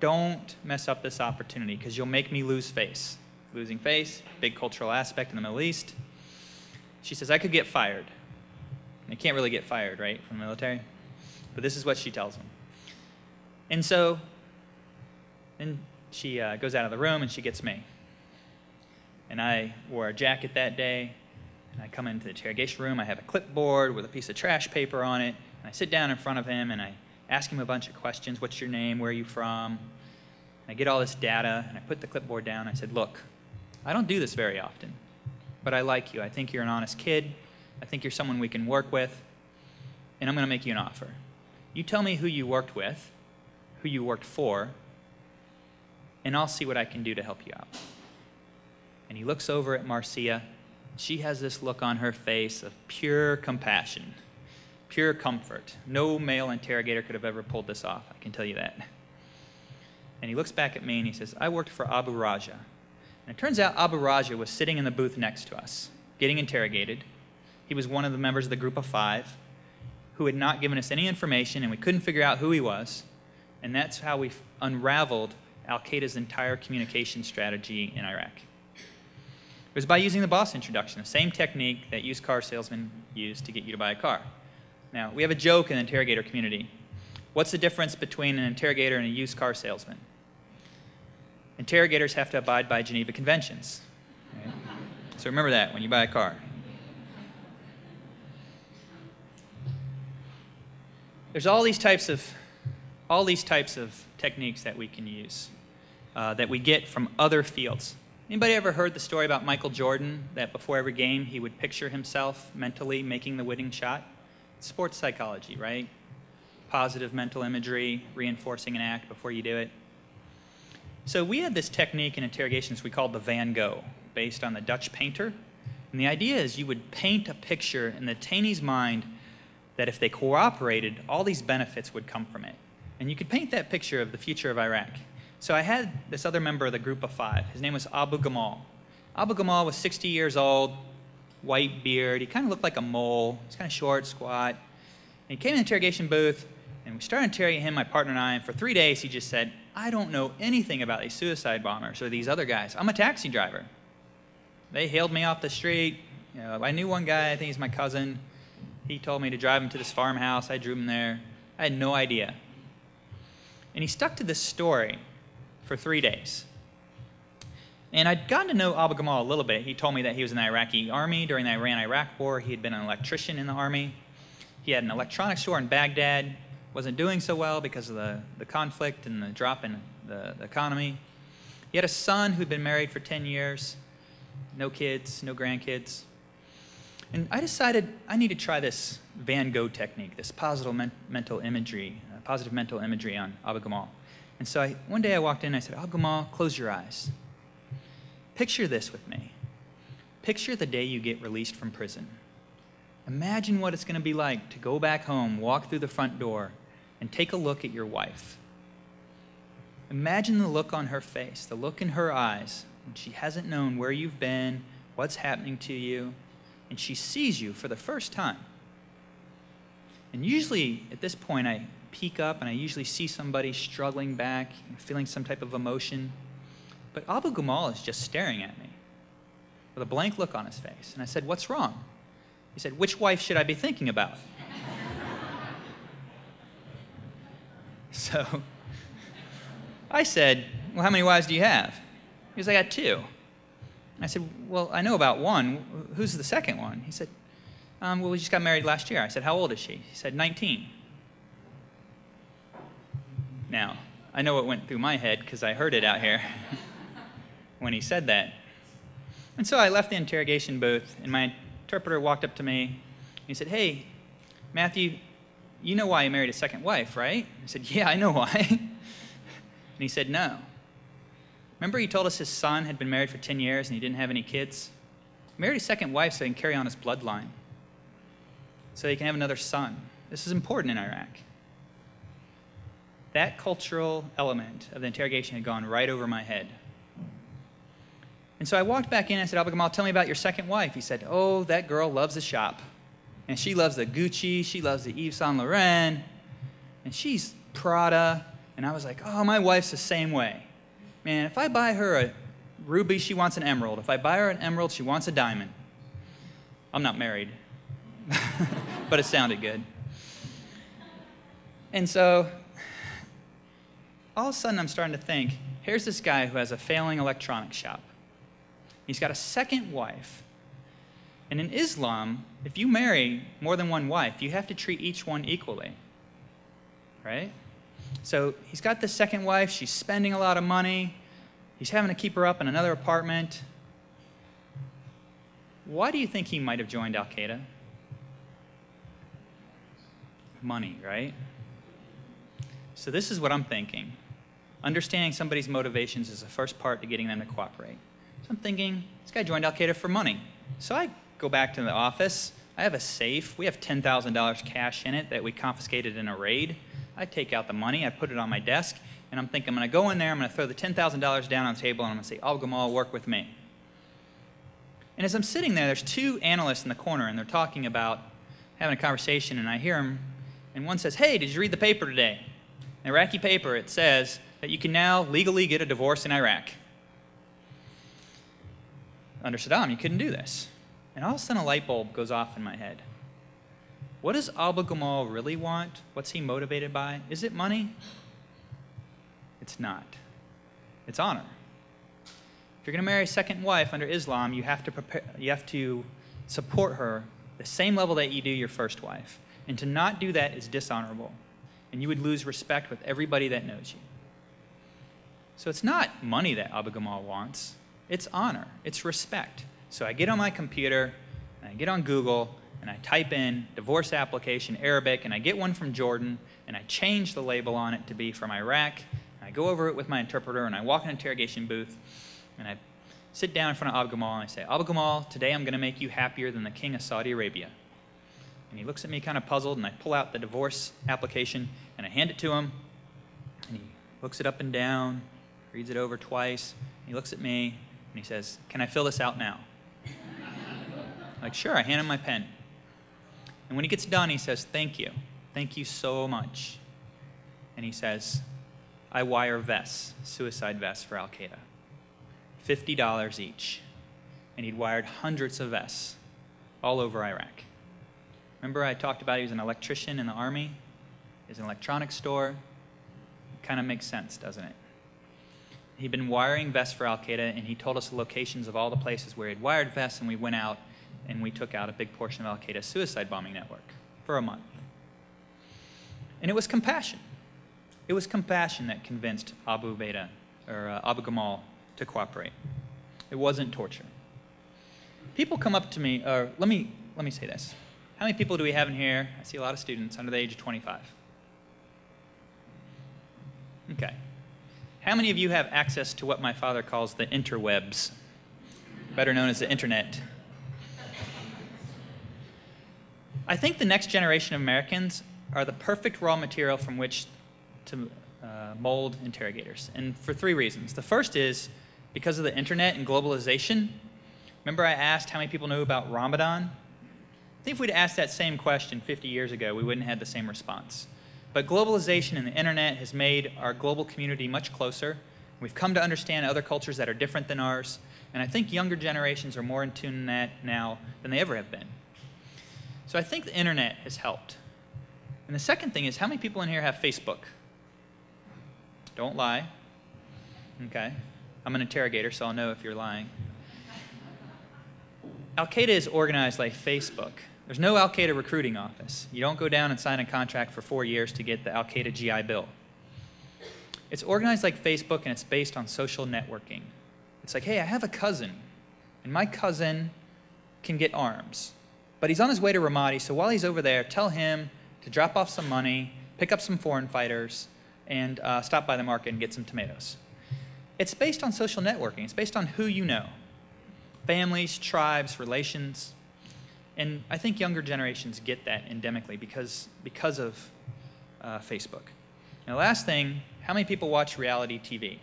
don't mess up this opportunity because you'll make me lose face. Losing face, big cultural aspect in the Middle East. She says, I could get fired. You can't really get fired, right, from the military? But this is what she tells him. And so, then she uh, goes out of the room and she gets me. And I wore a jacket that day. And I come into the interrogation room. I have a clipboard with a piece of trash paper on it. And I sit down in front of him and I ask him a bunch of questions. What's your name? Where are you from? And I get all this data and I put the clipboard down. I said, Look, I don't do this very often, but I like you. I think you're an honest kid. I think you're someone we can work with. And I'm going to make you an offer. You tell me who you worked with, who you worked for, and I'll see what I can do to help you out. And he looks over at Marcia. She has this look on her face of pure compassion pure comfort. No male interrogator could have ever pulled this off, I can tell you that. And he looks back at me and he says, I worked for Abu Raja. And it turns out Abu Raja was sitting in the booth next to us, getting interrogated. He was one of the members of the group of five who had not given us any information, and we couldn't figure out who he was. And that's how we unraveled Al Qaeda's entire communication strategy in Iraq. It was by using the boss introduction, the same technique that used car salesmen use to get you to buy a car. Now, we have a joke in the interrogator community. What's the difference between an interrogator and a used car salesman? Interrogators have to abide by Geneva Conventions. Right? So remember that when you buy a car. There's all these types of all these types of techniques that we can use uh, that we get from other fields. Anybody ever heard the story about Michael Jordan that before every game he would picture himself mentally making the winning shot? sports psychology, right? Positive mental imagery, reinforcing an act before you do it. So we had this technique in interrogations we called the Van Gogh, based on the Dutch painter. And the idea is you would paint a picture in the detainee's mind that if they cooperated, all these benefits would come from it. And you could paint that picture of the future of Iraq. So I had this other member of the group of five. His name was Abu Gamal. Abu Gamal was 60 years old, white beard. He kind of looked like a mole. He's kind of short, squat. And he came in the interrogation booth, and we started interrogating him, my partner and I, and for three days he just said, I don't know anything about these suicide bombers or these other guys. I'm a taxi driver. They hailed me off the street. You know, I knew one guy, I think he's my cousin. He told me to drive him to this farmhouse. I drew him there. I had no idea. And he stuck to this story for three days. And I'd gotten to know Abu Gamal a little bit. He told me that he was in the Iraqi army during the Iran Iraq War. He had been an electrician in the army. He had an electronics store in Baghdad. Wasn't doing so well because of the, the conflict and the drop in the, the economy. He had a son who'd been married for 10 years, no kids, no grandkids. And I decided I need to try this Van Gogh technique, this positive men mental imagery, uh, positive mental imagery on Abu Gamal. And so I, one day I walked in and I said, Abu Gamal, close your eyes. Picture this with me. Picture the day you get released from prison. Imagine what it's going to be like to go back home, walk through the front door, and take a look at your wife. Imagine the look on her face, the look in her eyes. When she hasn't known where you've been, what's happening to you, and she sees you for the first time. And usually at this point, I peek up and I usually see somebody struggling back, feeling some type of emotion. But Abu Gamal is just staring at me with a blank look on his face. And I said, What's wrong? He said, Which wife should I be thinking about? So I said, Well, how many wives do you have? He goes, I got two. I said, Well, I know about one. Who's the second one? He said, um, Well, we just got married last year. I said, How old is she? He said, 19. Now, I know what went through my head because I heard it out here when he said that. And so I left the interrogation booth, and my interpreter walked up to me. And he said, Hey, Matthew, you know why you married a second wife, right? I said, Yeah, I know why. and he said, No. Remember, he told us his son had been married for 10 years and he didn't have any kids? He married a second wife so he can carry on his bloodline, so he can have another son. This is important in Iraq. That cultural element of the interrogation had gone right over my head. And so I walked back in and I said, Abu Gamal, tell me about your second wife. He said, Oh, that girl loves the shop. And she loves the Gucci, she loves the Yves Saint Laurent, and she's Prada. And I was like, Oh, my wife's the same way. Man, if I buy her a ruby, she wants an emerald. If I buy her an emerald, she wants a diamond. I'm not married, but it sounded good. And so all of a sudden I'm starting to think here's this guy who has a failing electronics shop. He's got a second wife. And in Islam, if you marry more than one wife, you have to treat each one equally. Right? So he's got the second wife. She's spending a lot of money. He's having to keep her up in another apartment. Why do you think he might have joined Al Qaeda? Money, right? So this is what I'm thinking. Understanding somebody's motivations is the first part to getting them to cooperate. So I'm thinking, this guy joined Al Qaeda for money. So I go back to the office. I have a safe. We have $10,000 cash in it that we confiscated in a raid. I take out the money, I put it on my desk, and I'm thinking, I'm going to go in there, I'm going to throw the $10,000 down on the table, and I'm going to say, Al Gamal, work with me. And as I'm sitting there, there's two analysts in the corner, and they're talking about having a conversation, and I hear them, and one says, Hey, did you read the paper today? Iraqi paper, it says that you can now legally get a divorce in Iraq. Under Saddam, you couldn't do this. And all of a sudden, a light bulb goes off in my head. What does Abu Gamal really want? What's he motivated by? Is it money? It's not. It's honor. If you're going to marry a second wife under Islam, you have to prepare, you have to support her the same level that you do your first wife. And to not do that is dishonorable. And you would lose respect with everybody that knows you. So it's not money that Abu Gamal wants. It's honor. It's respect. So I get on my computer, and I get on Google, and I type in divorce application Arabic, and I get one from Jordan, and I change the label on it to be from Iraq. And I go over it with my interpreter, and I walk in an interrogation booth, and I sit down in front of Abu Gamal, and I say, Abu Gamal, today I'm going to make you happier than the king of Saudi Arabia. And he looks at me kind of puzzled, and I pull out the divorce application, and I hand it to him, and he looks it up and down, reads it over twice, he looks at me, and he says, Can I fill this out now? Like, sure, I hand him my pen. And when he gets done, he says, Thank you. Thank you so much. And he says, I wire vests, suicide vests for Al Qaeda. $50 each. And he'd wired hundreds of vests all over Iraq. Remember, I talked about he was an electrician in the army? He's an electronics store. Kind of makes sense, doesn't it? He'd been wiring vests for Al Qaeda, and he told us the locations of all the places where he'd wired vests, and we went out and we took out a big portion of Al Qaeda's suicide bombing network for a month. And it was compassion. It was compassion that convinced Abu Baida, or uh, Abu Gamal, to cooperate. It wasn't torture. People come up to me, or let me, let me say this. How many people do we have in here? I see a lot of students under the age of 25. Okay. How many of you have access to what my father calls the interwebs, better known as the internet? I think the next generation of Americans are the perfect raw material from which to uh, mold interrogators, and for three reasons. The first is because of the internet and globalization, Remember, I asked how many people knew about Ramadan? I think if we'd asked that same question 50 years ago, we wouldn't have had the same response. But globalization and the internet has made our global community much closer. We've come to understand other cultures that are different than ours. And I think younger generations are more in tune in that now than they ever have been. So I think the internet has helped. And the second thing is how many people in here have Facebook? Don't lie. Okay. I'm an interrogator, so I'll know if you're lying. Al Qaeda is organized like Facebook. There's no Al Qaeda recruiting office. You don't go down and sign a contract for four years to get the Al Qaeda GI Bill. It's organized like Facebook and it's based on social networking. It's like, hey, I have a cousin, and my cousin can get arms. But he's on his way to Ramadi, so while he's over there, tell him to drop off some money, pick up some foreign fighters, and uh, stop by the market and get some tomatoes. It's based on social networking, it's based on who you know families, tribes, relations. And I think younger generations get that endemically because, because of uh, Facebook. Now, last thing, how many people watch reality TV?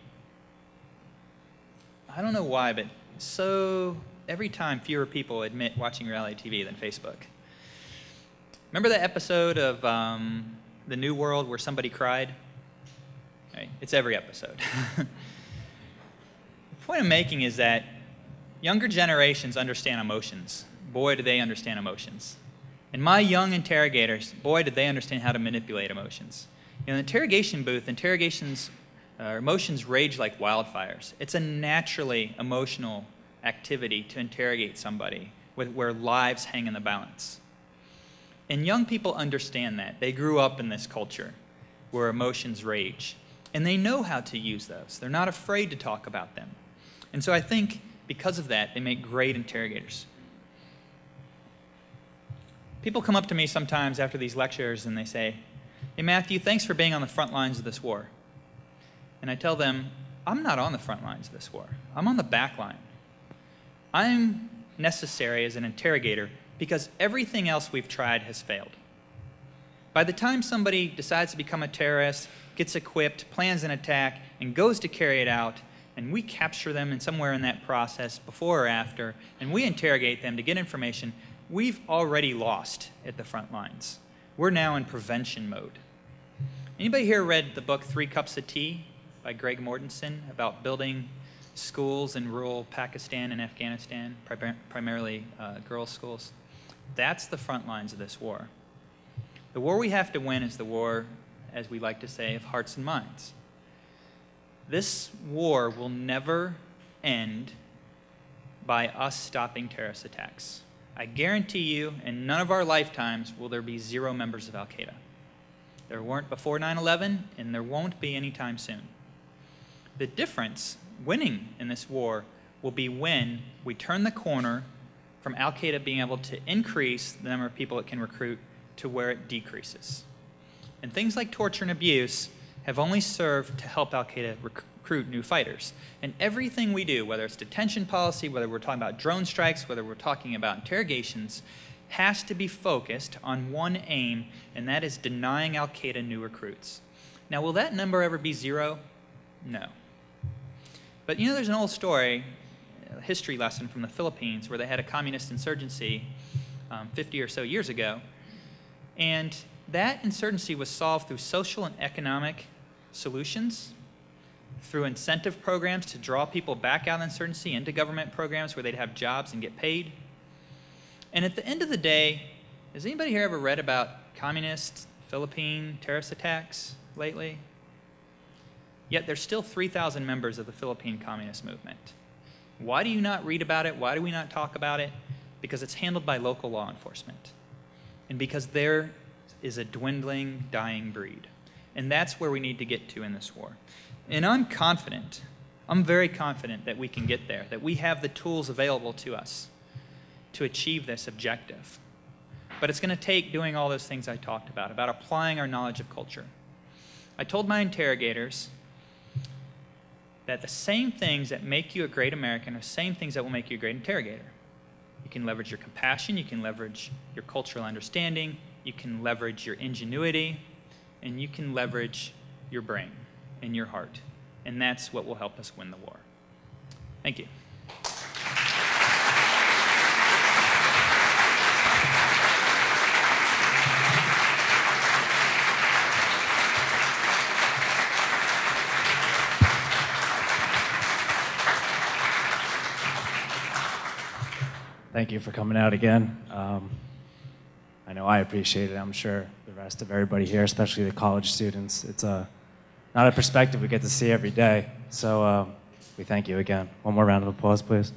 I don't know why, but so every time fewer people admit watching reality TV than Facebook. Remember that episode of um, The New World where somebody cried? Right, it's every episode. the point I'm making is that Younger generations understand emotions. Boy, do they understand emotions. And my young interrogators, boy, did they understand how to manipulate emotions. In the interrogation booth, interrogations, uh, emotions rage like wildfires. It's a naturally emotional activity to interrogate somebody with, where lives hang in the balance. And young people understand that. They grew up in this culture where emotions rage. And they know how to use those. They're not afraid to talk about them. And so I think because of that, they make great interrogators. People come up to me sometimes after these lectures and they say, Hey, Matthew, thanks for being on the front lines of this war. And I tell them, I'm not on the front lines of this war, I'm on the back line. I'm necessary as an interrogator because everything else we've tried has failed. By the time somebody decides to become a terrorist, gets equipped, plans an attack, and goes to carry it out, and we capture them in somewhere in that process, before or after, and we interrogate them to get information, we've already lost at the front lines. We're now in prevention mode. Anybody here read the book Three Cups of Tea by Greg Mortenson about building schools in rural Pakistan and Afghanistan, primarily uh, girls' schools? That's the front lines of this war. The war we have to win is the war, as we like to say, of hearts and minds. This war will never end by us stopping terrorist attacks. I guarantee you, in none of our lifetimes will there be zero members of Al Qaeda. There weren't before 9 11, and there won't be anytime soon. The difference, winning in this war, will be when we turn the corner from Al Qaeda being able to increase the number of people it can recruit to where it decreases. And things like torture and abuse have only served to help Al Qaeda recruit new fighters. And everything we do, whether it's detention policy, whether we're talking about drone strikes, whether we're talking about interrogations, has to be focused on one aim, and that is denying Al Qaeda new recruits. Now, will that number ever be zero? No. But you know, there's an old story, a history lesson from the Philippines, where they had a communist insurgency um, 50 or so years ago. And that insurgency was solved through social and economic solutions through incentive programs to draw people back out of insurgency into government programs where they'd have jobs and get paid. And at the end of the day, has anybody here ever read about communist Philippine terrorist attacks lately? Yet there's still 3,000 members of the Philippine Communist Movement. Why do you not read about it? Why do we not talk about it? Because it's handled by local law enforcement. And because there is a dwindling, dying breed. And that's where we need to get to in this war. And I'm confident, I'm very confident that we can get there, that we have the tools available to us to achieve this objective. But it's going to take doing all those things I talked about, about applying our knowledge of culture. I told my interrogators that the same things that make you a great American are the same things that will make you a great interrogator. You can leverage your compassion, you can leverage your cultural understanding, you can leverage your ingenuity, and you can leverage your brain and your heart. And that's what will help us win the war. Thank you. Thank you for coming out again. Um, I know I appreciate it. I'm sure the rest of everybody here, especially the college students. It's a, not a perspective we get to see every day. So uh, we thank you again. One more round of applause, please.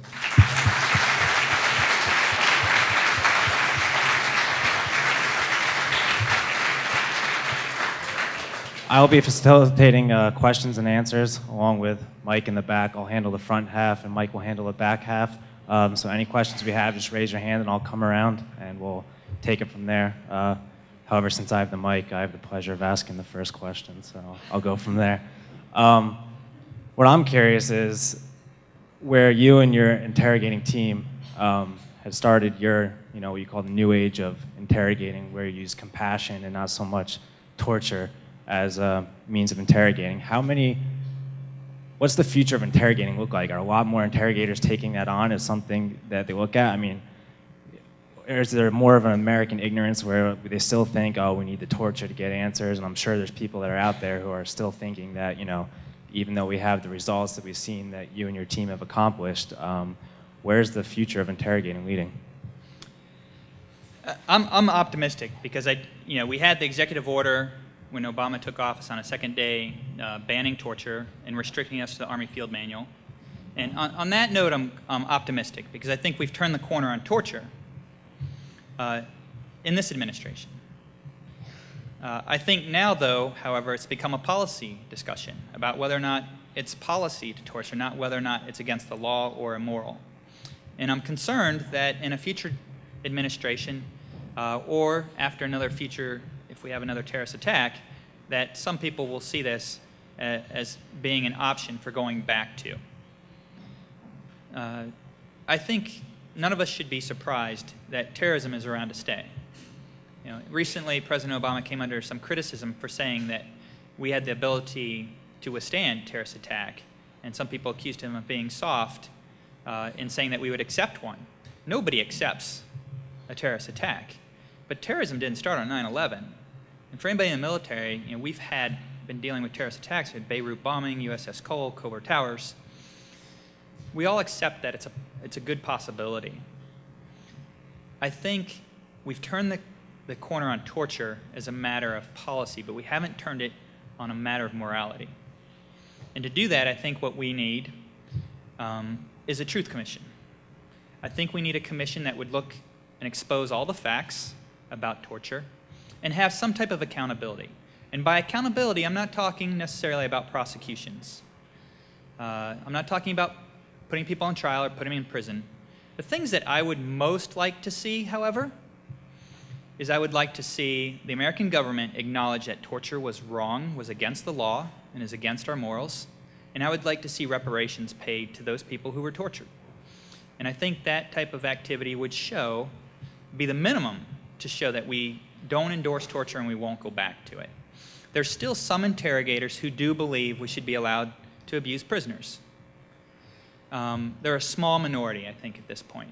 I'll be facilitating uh, questions and answers along with Mike in the back. I'll handle the front half, and Mike will handle the back half. Um, so any questions we have, just raise your hand, and I'll come around, and we'll take it from there. Uh, however, since I have the mic, I have the pleasure of asking the first question, so I'll go from there. Um, what I'm curious is where you and your interrogating team um, had started your, you know, what you call the new age of interrogating, where you use compassion and not so much torture as a means of interrogating. How many, what's the future of interrogating look like? Are a lot more interrogators taking that on as something that they look at? I mean, is there more of an American ignorance where they still think, oh, we need the torture to get answers? And I'm sure there's people that are out there who are still thinking that, you know, even though we have the results that we've seen that you and your team have accomplished, um, where's the future of interrogating leading? Uh, I'm, I'm optimistic because I, you know, we had the executive order when Obama took office on a second day, uh, banning torture and restricting us to the Army Field Manual. And on, on that note, I'm, I'm, optimistic because I think we've turned the corner on torture uh, in this administration. Uh, I think now, though, however, it's become a policy discussion about whether or not it's policy to torture, not whether or not it's against the law or immoral. And I'm concerned that in a future administration uh, or after another future if we have another terrorist attack, that some people will see this uh, as being an option for going back to. Uh, I think none of us should be surprised that terrorism is around to stay. You know, recently, President Obama came under some criticism for saying that we had the ability to withstand terrorist attack, and some people accused him of being soft uh, in saying that we would accept one. Nobody accepts a terrorist attack. But terrorism didn't start on 9 11. And for anybody in the military, you know, we've had been dealing with terrorist attacks. We had Beirut bombing, USS Cole, Khobar Towers. We all accept that it's a, it's a good possibility. I think we've turned the, the corner on torture as a matter of policy, but we haven't turned it on a matter of morality. And to do that, I think what we need um, is a truth commission. I think we need a commission that would look and expose all the facts about torture and have some type of accountability. And by accountability, I'm not talking necessarily about prosecutions. Uh, I'm not talking about putting people on trial or putting them in prison. The things that I would most like to see, however, is I would like to see the American government acknowledge that torture was wrong, was against the law, and is against our morals. And I would like to see reparations paid to those people who were tortured. And I think that type of activity would show, be the minimum to show that we don't endorse torture and we won't go back to it. There's still some interrogators who do believe we should be allowed to abuse prisoners. Um, they're a small minority, I think, at this point.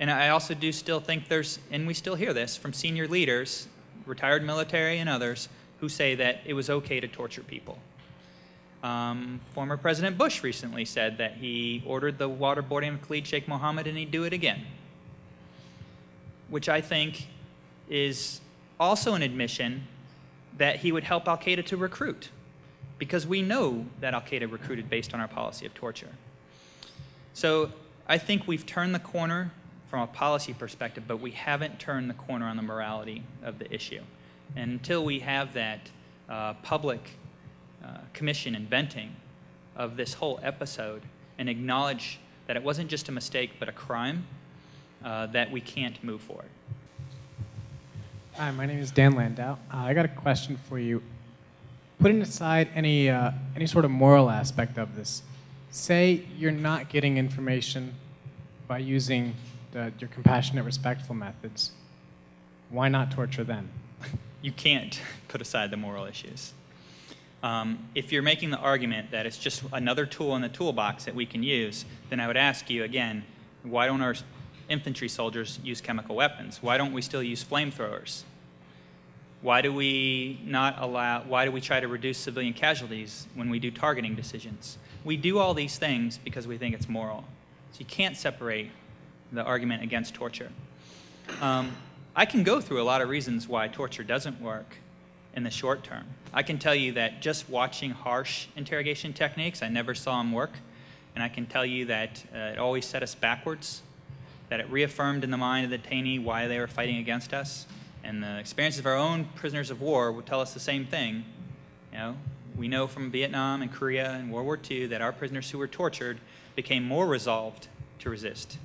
And I also do still think there's, and we still hear this from senior leaders, retired military and others, who say that it was okay to torture people. Um, former President Bush recently said that he ordered the waterboarding of Khalid Sheikh Mohammed and he'd do it again, which I think is also an admission that he would help Al Qaeda to recruit, because we know that Al Qaeda recruited based on our policy of torture. So I think we've turned the corner from a policy perspective, but we haven't turned the corner on the morality of the issue. And until we have that uh, public uh, commission and venting of this whole episode and acknowledge that it wasn't just a mistake but a crime, uh, that we can't move forward. Hi, my name is Dan Landau. Uh, I got a question for you. Putting aside any, uh, any sort of moral aspect of this, say you're not getting information by using the, your compassionate, respectful methods. Why not torture them? you can't put aside the moral issues. Um, if you're making the argument that it's just another tool in the toolbox that we can use, then I would ask you again, why don't our infantry soldiers use chemical weapons? Why don't we still use flamethrowers? Why do we not allow, why do we try to reduce civilian casualties when we do targeting decisions? We do all these things because we think it's moral. So you can't separate the argument against torture. Um, I can go through a lot of reasons why torture doesn't work in the short term. I can tell you that just watching harsh interrogation techniques, I never saw them work. And I can tell you that uh, it always set us backwards, that it reaffirmed in the mind of the detainee why they were fighting against us. And the experiences of our own prisoners of war would tell us the same thing. You know, we know from Vietnam and Korea and World War II that our prisoners who were tortured became more resolved to resist.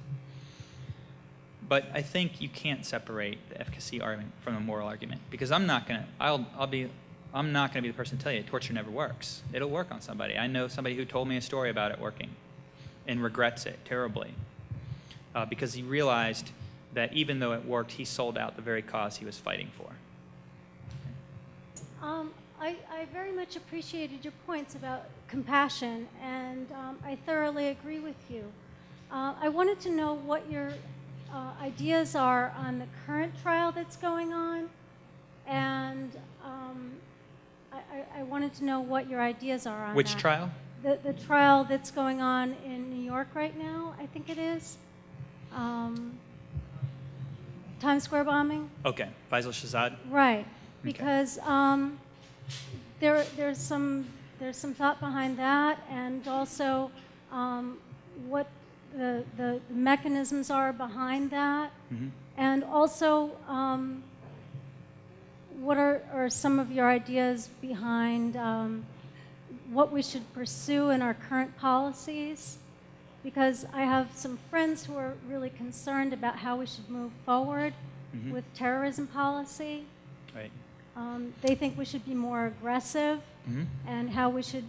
But I think you can't separate the efficacy argument from the moral argument because I'm not gonna. I'll. I'll be. I'm not gonna be the person to tell you torture never works. It'll work on somebody. I know somebody who told me a story about it working, and regrets it terribly, uh, because he realized that even though it worked, he sold out the very cause he was fighting for. Um, I, I very much appreciated your points about compassion, and um, I thoroughly agree with you. Uh, I wanted to know what your uh, ideas are on the current trial that's going on, and um, I, I, wanted to know what your ideas are on Which that. trial? The, the trial that's going on in New York right now, I think it is. Um, Times Square bombing? Okay, Faisal Shahzad. Right, because um, there, there's some, there's some thought behind that, and also um, what the, the mechanisms are behind that, Mhm. and also um, what are, are some of your ideas behind um, what we should pursue in our current policies? Because I have some friends who are really concerned about how we should move forward Mhm. with terrorism policy. Right. Um, they think we should be more aggressive mm -hmm. and how we should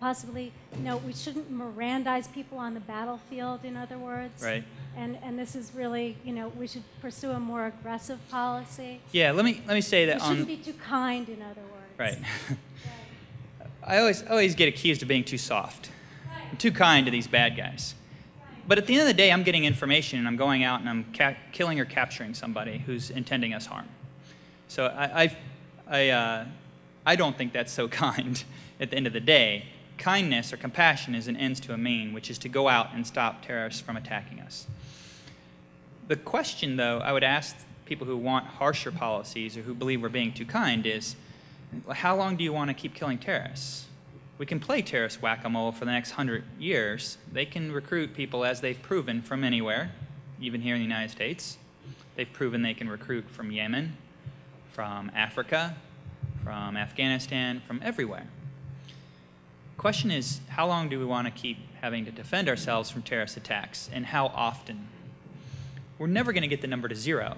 possibly, you know, we shouldn't Mirandize people on the battlefield, in other words. Right. And, and this is really, you know, we should pursue a more aggressive policy. Yeah. Let me let me say We that shouldn't on. be too kind, in other words. Right. I always always get accused of being too soft, I'm too kind to these bad guys. But at the end of the day, I'm getting information and I'm going out and I'm killing or capturing somebody who's intending us harm. So I, I, I, uh, I don't think that's so kind at the end of the day. Kindness or compassion is an ends to a mean, which is to go out and stop terrorists from attacking us. The question, though, I would ask people who want harsher policies or who believe we're being too kind is how long do you want to keep killing terrorists? We can play terrorist whack a mole for the next hundred years. They can recruit people as they've proven from anywhere, even here in the United States. They've proven they can recruit from Yemen, from Africa, from Afghanistan, from everywhere. Question is, how long do we want to keep having to defend ourselves from terrorist attacks, and how often? We're never going to get the number to zero.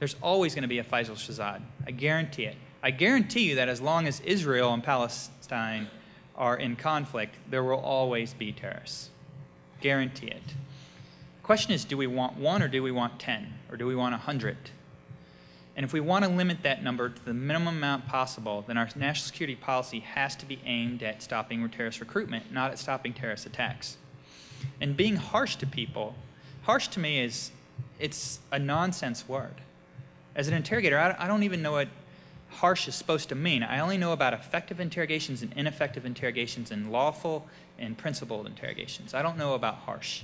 There's always going to be a Faisal Shahzad. I guarantee it. I guarantee you that as long as Israel and Palestine are in conflict, there will always be terrorists. Guarantee it. The question is, do we want one or do we want 10? Or do we want 100? And if we want to limit that number to the minimum amount possible, then our national security policy has to be aimed at stopping terrorist recruitment, not at stopping terrorist attacks. And being harsh to people, harsh to me is, it's a nonsense word. As an interrogator, I don't even know what harsh is supposed to mean. I only know about effective interrogations and ineffective interrogations and lawful and principled interrogations. I don't know about harsh.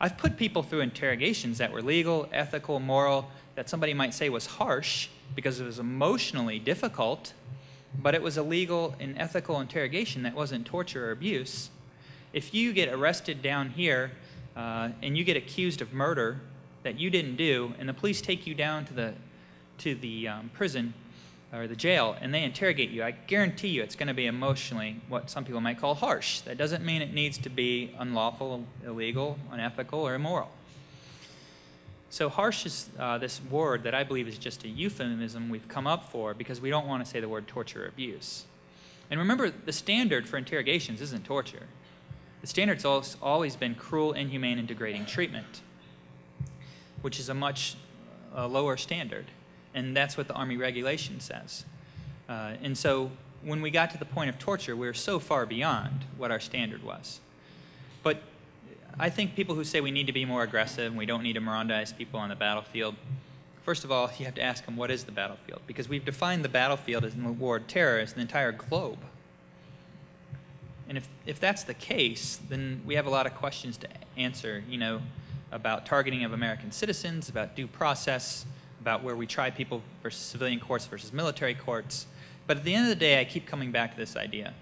I've put people through interrogations that were legal, ethical, moral, that somebody might say was harsh because it was emotionally difficult, but it was a legal and ethical interrogation that wasn't torture or abuse. If you get arrested down here uh, and you get accused of murder that you didn't do, and the police take you down to the to the um, prison or the jail and they interrogate you, I guarantee you it's going to be emotionally what some people might call harsh. That doesn't mean it needs to be unlawful, illegal, unethical, or immoral. So harsh is uh, this word that I believe is just a euphemism we've come up for because we don't want to say the word torture or abuse. And remember, the standard for interrogations isn't torture. The standard's always been cruel, inhumane, and degrading treatment, which is a much uh, lower standard. And that's what the Army regulation says. Uh, and so when we got to the point of torture, we were so far beyond what our standard was. But I think people who say we need to be more aggressive and we don't need to Mirandize people on the battlefield, first of all, you have to ask them what is the battlefield? Because we've defined the battlefield as the war of terror as the entire globe. And if, if that's the case, then we have a lot of questions to answer. You know, about targeting of American citizens, about due process, about where we try people versus civilian courts versus military courts. But at the end of the day, I keep coming back to this idea,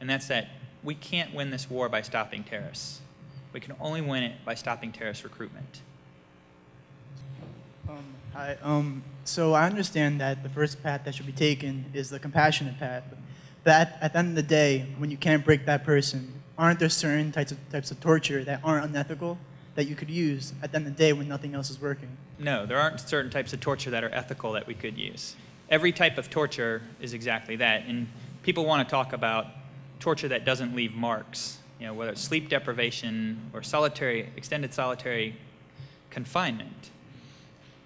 and that's that we can't win this war by stopping terrorists. We can only win it by stopping terrorist recruitment. Um, hi. Um, so I understand that the first path that should be taken is the compassionate path. But at, at the end of the day, when you can't break that person, aren't there certain types of, types of torture that aren't unethical that you could use at the end of the day when nothing else is working? No, there aren't certain types of torture that are ethical that we could use. Every type of torture is exactly that. And people want to talk about torture that doesn't leave marks, you know, whether it's sleep deprivation or solitary, extended solitary confinement.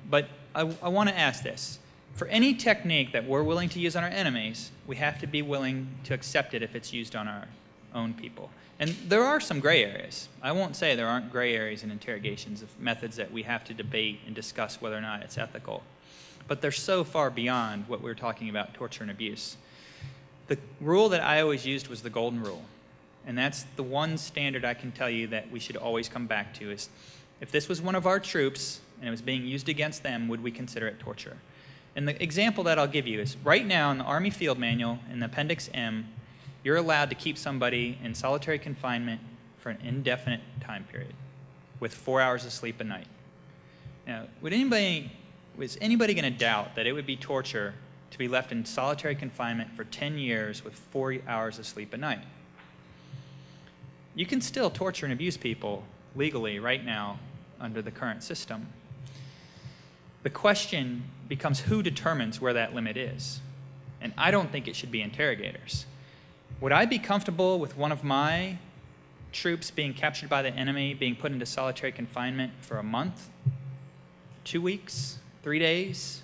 But I, I want to ask this. For any technique that we're willing to use on our enemies, we have to be willing to accept it if it's used on our own people. And there are some gray areas. I won't say there aren't gray areas in interrogations of methods that we have to debate and discuss whether or not it's ethical. But they're so far beyond what we're talking about torture and abuse. The rule that I always used was the golden rule. And that's the one standard I can tell you that we should always come back to is if this was one of our troops and it was being used against them, would we consider it torture? And the example that I'll give you is right now in the Army Field Manual, in Appendix M, you're allowed to keep somebody in solitary confinement for an indefinite time period with four hours of sleep a night. Now, would anybody, was anybody going to doubt that it would be torture to be left in solitary confinement for 10 years with four hours of sleep a night? You can still torture and abuse people legally right now under the current system. The question becomes who determines where that limit is? And I don't think it should be interrogators. Would I be comfortable with one of my troops being captured by the enemy, being put into solitary confinement for a month, two weeks, three days?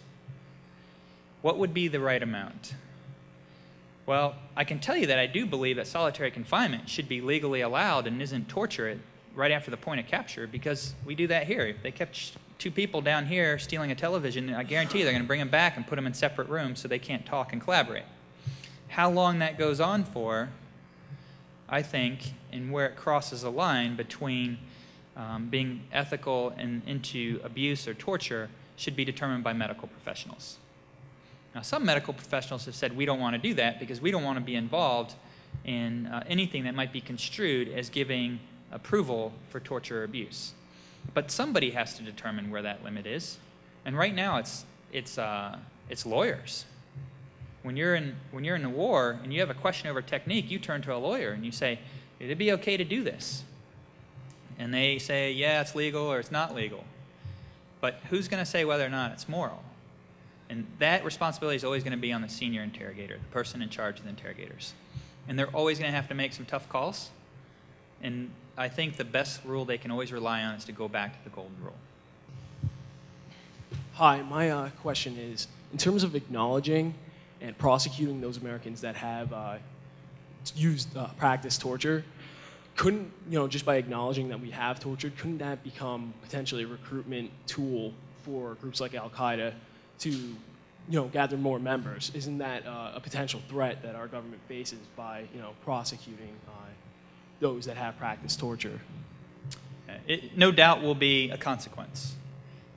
What would be the right amount? Well, I can tell you that I do believe that solitary confinement should be legally allowed and isn't torture right after the point of capture because we do that here. If they kept two people down here stealing a television, I guarantee they're going to bring them back and put them in separate rooms so they can't talk and collaborate. How long that goes on for, I think, and where it crosses a line between um, being ethical and into abuse or torture should be determined by medical professionals. Now, some medical professionals have said we don't want to do that because we don't want to be involved in uh, anything that might be construed as giving approval for torture or abuse. But somebody has to determine where that limit is. And right now, it's, it's, uh, it's lawyers. When you're, in, when you're in a war and you have a question over technique, you turn to a lawyer and you say, Would it be okay to do this? And they say, Yeah, it's legal or it's not legal. But who's going to say whether or not it's moral? And that responsibility is always going to be on the senior interrogator, the person in charge of the interrogators. And they're always going to have to make some tough calls. And I think the best rule they can always rely on is to go back to the golden rule. Hi, my uh, question is in terms of acknowledging and prosecuting those Americans that have uh, used, uh, practiced torture, couldn't, you know, just by acknowledging that we have tortured, couldn't that become potentially a recruitment tool for groups like Al Qaeda to, you know, gather more members? Isn't that uh, a potential threat that our government faces by, you know, prosecuting uh, those that have practiced torture? It no doubt will be a consequence.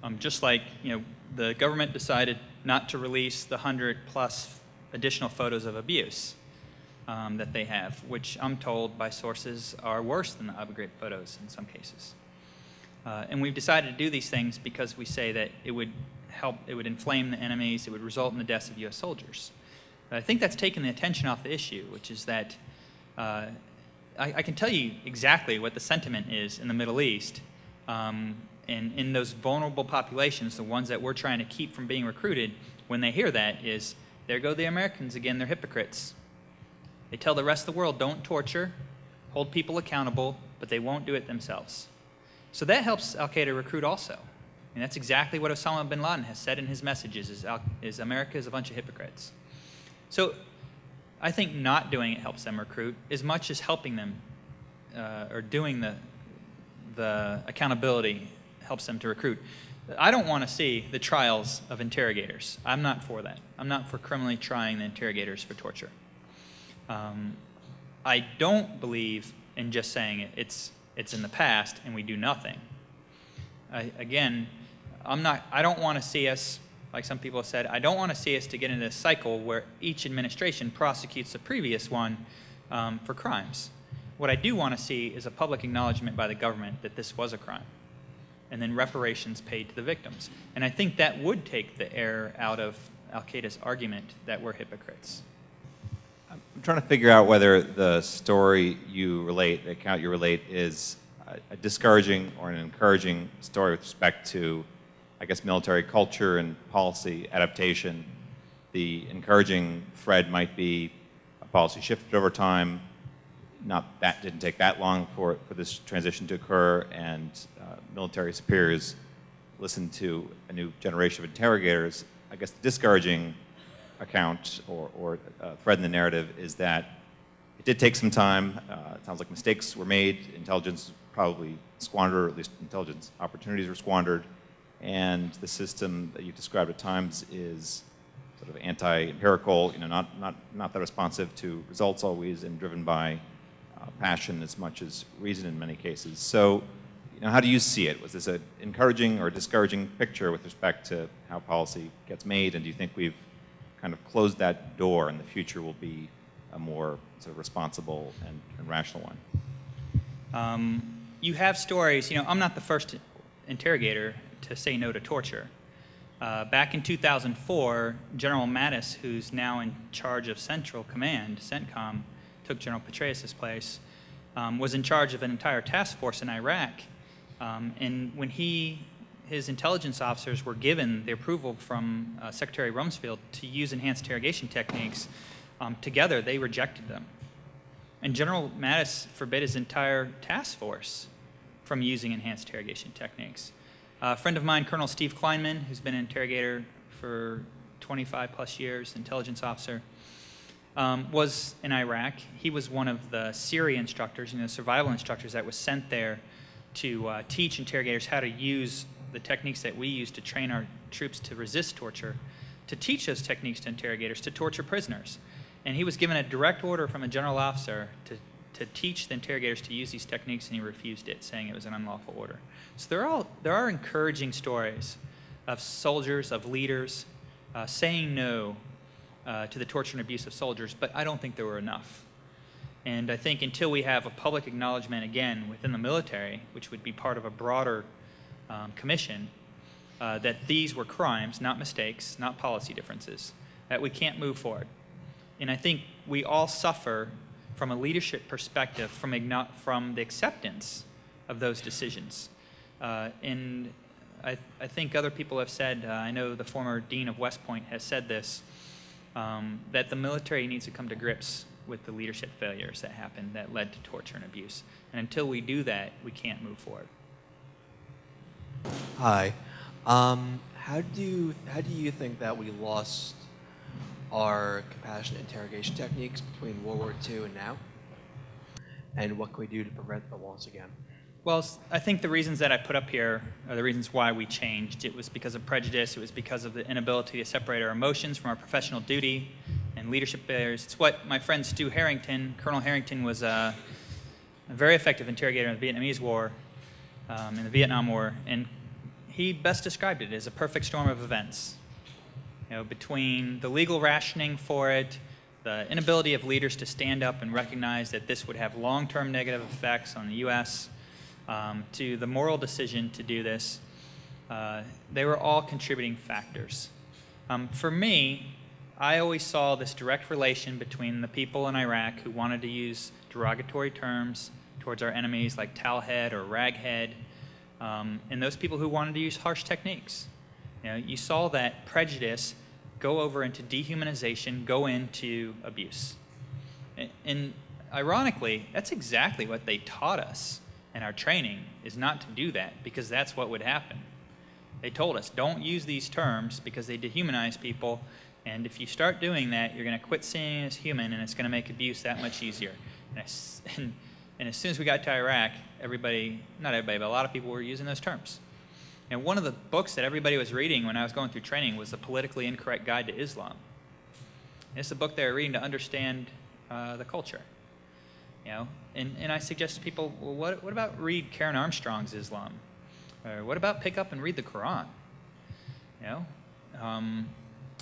Um, just like, you know, the government decided not to release the 100 plus additional photos of abuse um, that they have, which I'm told by sources are worse than the Ghraib photos in some cases. Uh, and we've decided to do these things because we say that it would help, it would inflame the enemies, it would result in the deaths of U.S. soldiers. But I think that's taken the attention off the issue, which is that uh, I, I, can tell you exactly what the sentiment is in the Middle East um, and in those vulnerable populations, the ones that we're trying to keep from being recruited, when they hear that is, there go the Americans again, they're hypocrites. They tell the rest of the world, don't torture, hold people accountable, but they won't do it themselves. So that helps Al Qaeda recruit also. And that's exactly what Osama bin Laden has said in his messages, is, Al is America is a bunch of hypocrites. So I think not doing it helps them recruit as much as helping them uh, or doing the, the accountability helps them to recruit. I don't want to see the trials of interrogators. I'm not for that. I'm not for criminally trying the interrogators for torture. Um, I don't believe in just saying it, it's, it's in the past and we do nothing. I, again, I'm not, I don't want to see us, like some people have said, I don't want to see us to get into this cycle where each administration prosecutes the previous one um, for crimes. What I do want to see is a public acknowledgement by the government that this was a crime, and then reparations paid to the victims. And I think that would take the air out of Al Qaeda's argument that we're hypocrites. I'm trying to figure out whether the story you relate, the account you relate, is a discouraging or an encouraging story with respect to, I guess, military culture and policy adaptation. The encouraging thread might be a policy shifted over time. Not that didn't take that long for, for this transition to occur, and uh, military superiors listened to a new generation of interrogators. I guess the discouraging account or, or uh, thread in the narrative is that it did take some time. Uh, it sounds like mistakes were made. Intelligence probably squandered, or at least intelligence opportunities were squandered. And the system that you described at times is sort of anti-empirical, you know, not, not, not that responsive to results always and driven by passion as much as reason in many cases. So, you know, how do you see it? Was this an encouraging or discouraging picture with respect to how policy gets made? And do you think we've kind of closed that door and the future will be a more sort of responsible and, and rational one? Um, you have stories, you know, I'm not the first interrogator to say no to torture. Uh, back in 2004, General Mattis, who's now in charge of Central Command, CENTCOM, took General Petraeus' place, um, was in charge of an entire task force in Iraq. Um, and when he, his intelligence officers were given the approval from uh, Secretary Rumsfeld to use enhanced interrogation techniques, um, together they rejected them. And General Mattis forbid his entire task force from using enhanced interrogation techniques. a friend of mine, Colonel Steve Kleinman, who's been an interrogator for 25 plus years, intelligence officer, um, was in Iraq. He was one of the SERE instructors, you know, survival instructors that was sent there to uh, teach interrogators how to use the techniques that we use to train our troops to resist torture, to teach those techniques to interrogators to torture prisoners. And he was given a direct order from a general officer to, to teach the interrogators to use these techniques, and he refused it, saying it was an unlawful order. So there are, all, there are encouraging stories of soldiers, of leaders, uh, saying no uh, to the torture and abuse of soldiers, but I don't think there were enough. And I think until we have a public acknowledgement again within the military, which would be part of a broader um, commission, uh, that these were crimes, not mistakes, not policy differences, that we can't move forward. And I think we all suffer from a leadership perspective from, from the acceptance of those decisions. Uh, and I, I, think other people have said, uh, I know the former dean of West Point has said this, um, that the military needs to come to grips with the leadership failures that happened that led to torture and abuse. And until we do that, we can't move forward. Hi. Um, how do how do you think that we lost our compassionate interrogation techniques between World War II and now? And what can we do to prevent the loss again? Well, I think the reasons that I put up here are the reasons why we changed. It was because of prejudice. It was because of the inability to separate our emotions from our professional duty and leadership barriers. It's what my friend Stu Herrington, Colonel Herrington, was a, a very effective interrogator in the Vietnamese War, um, in the Vietnam War, and he best described it as a perfect storm of events you know, between the legal rationing for it, the inability of leaders to stand up and recognize that this would have long-term negative effects on the U.S., um, to the moral decision to do this, uh, they were all contributing factors. Um, for me, I always saw this direct relation between the people in Iraq who wanted to use derogatory terms towards our enemies like talhead or raghead, um, and those people who wanted to use harsh techniques. You, know, you saw that prejudice go over into dehumanization, go into abuse. And, and ironically, that's exactly what they taught us in our training, is not to do that, because that's what would happen. They told us, don't use these terms because they dehumanize people, and if you start doing that, you're going to quit seeing as human, and it's going to make abuse that much easier. And, and, and as soon as we got to Iraq, everybody, not everybody, but a lot of people were using those terms. And one of the books that everybody was reading when I was going through training was The Politically Incorrect Guide to Islam. And it's a book they were reading to understand uh, the culture. You know, and, and I suggest to people, well, what, what about read Karen Armstrong's Islam? Or what about pick up and read the Quran? You know? Um,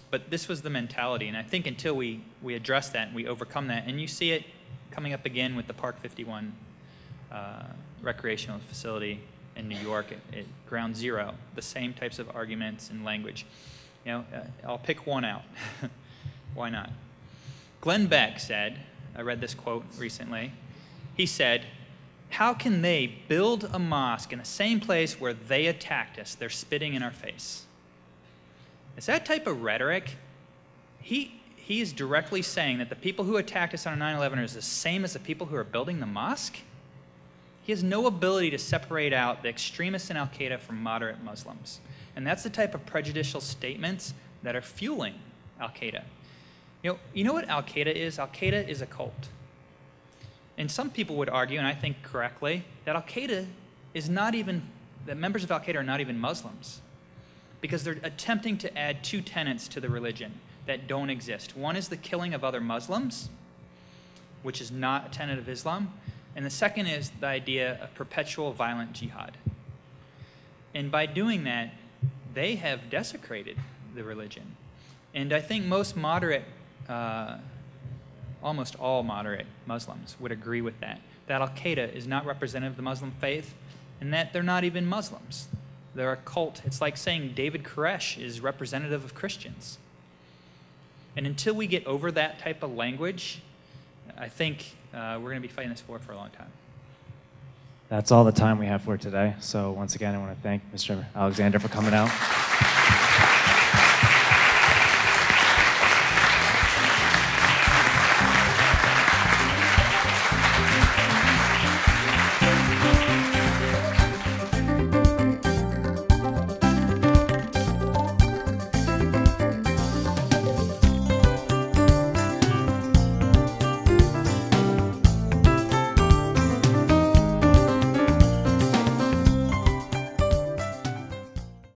but this was the mentality, and I think until we, we address that and we overcome that, and you see it coming up again with the Park 51 uh, recreational facility in New York at, at Ground Zero, the same types of arguments and language. You know, uh, I'll pick one out. Why not? Glenn Beck said, I read this quote recently. He said, How can they build a mosque in the same place where they attacked us? They're spitting in our face. Is that type of rhetoric? He, he is directly saying that the people who attacked us on 9 11 are the same as the people who are building the mosque? He has no ability to separate out the extremists in Al Qaeda from moderate Muslims. And that's the type of prejudicial statements that are fueling Al Qaeda. You know, you know what Al Qaeda is? Al Qaeda is a cult. And some people would argue, and I think correctly, that Al Qaeda is not even, that members of Al Qaeda are not even Muslims. Because they're attempting to add two tenets to the religion that don't exist. One is the killing of other Muslims, which is not a tenet of Islam. And the second is the idea of perpetual violent jihad. And by doing that, they have desecrated the religion. And I think most moderate, uh, almost all moderate Muslims would agree with that. That Al Qaeda is not representative of the Muslim faith, and that they're not even Muslims. They're a cult. It's like saying David Koresh is representative of Christians. And until we get over that type of language, I think uh, we're going to be fighting this war for a long time. That's all the time we have for today. So once again, I want to thank Mr. Alexander for coming out.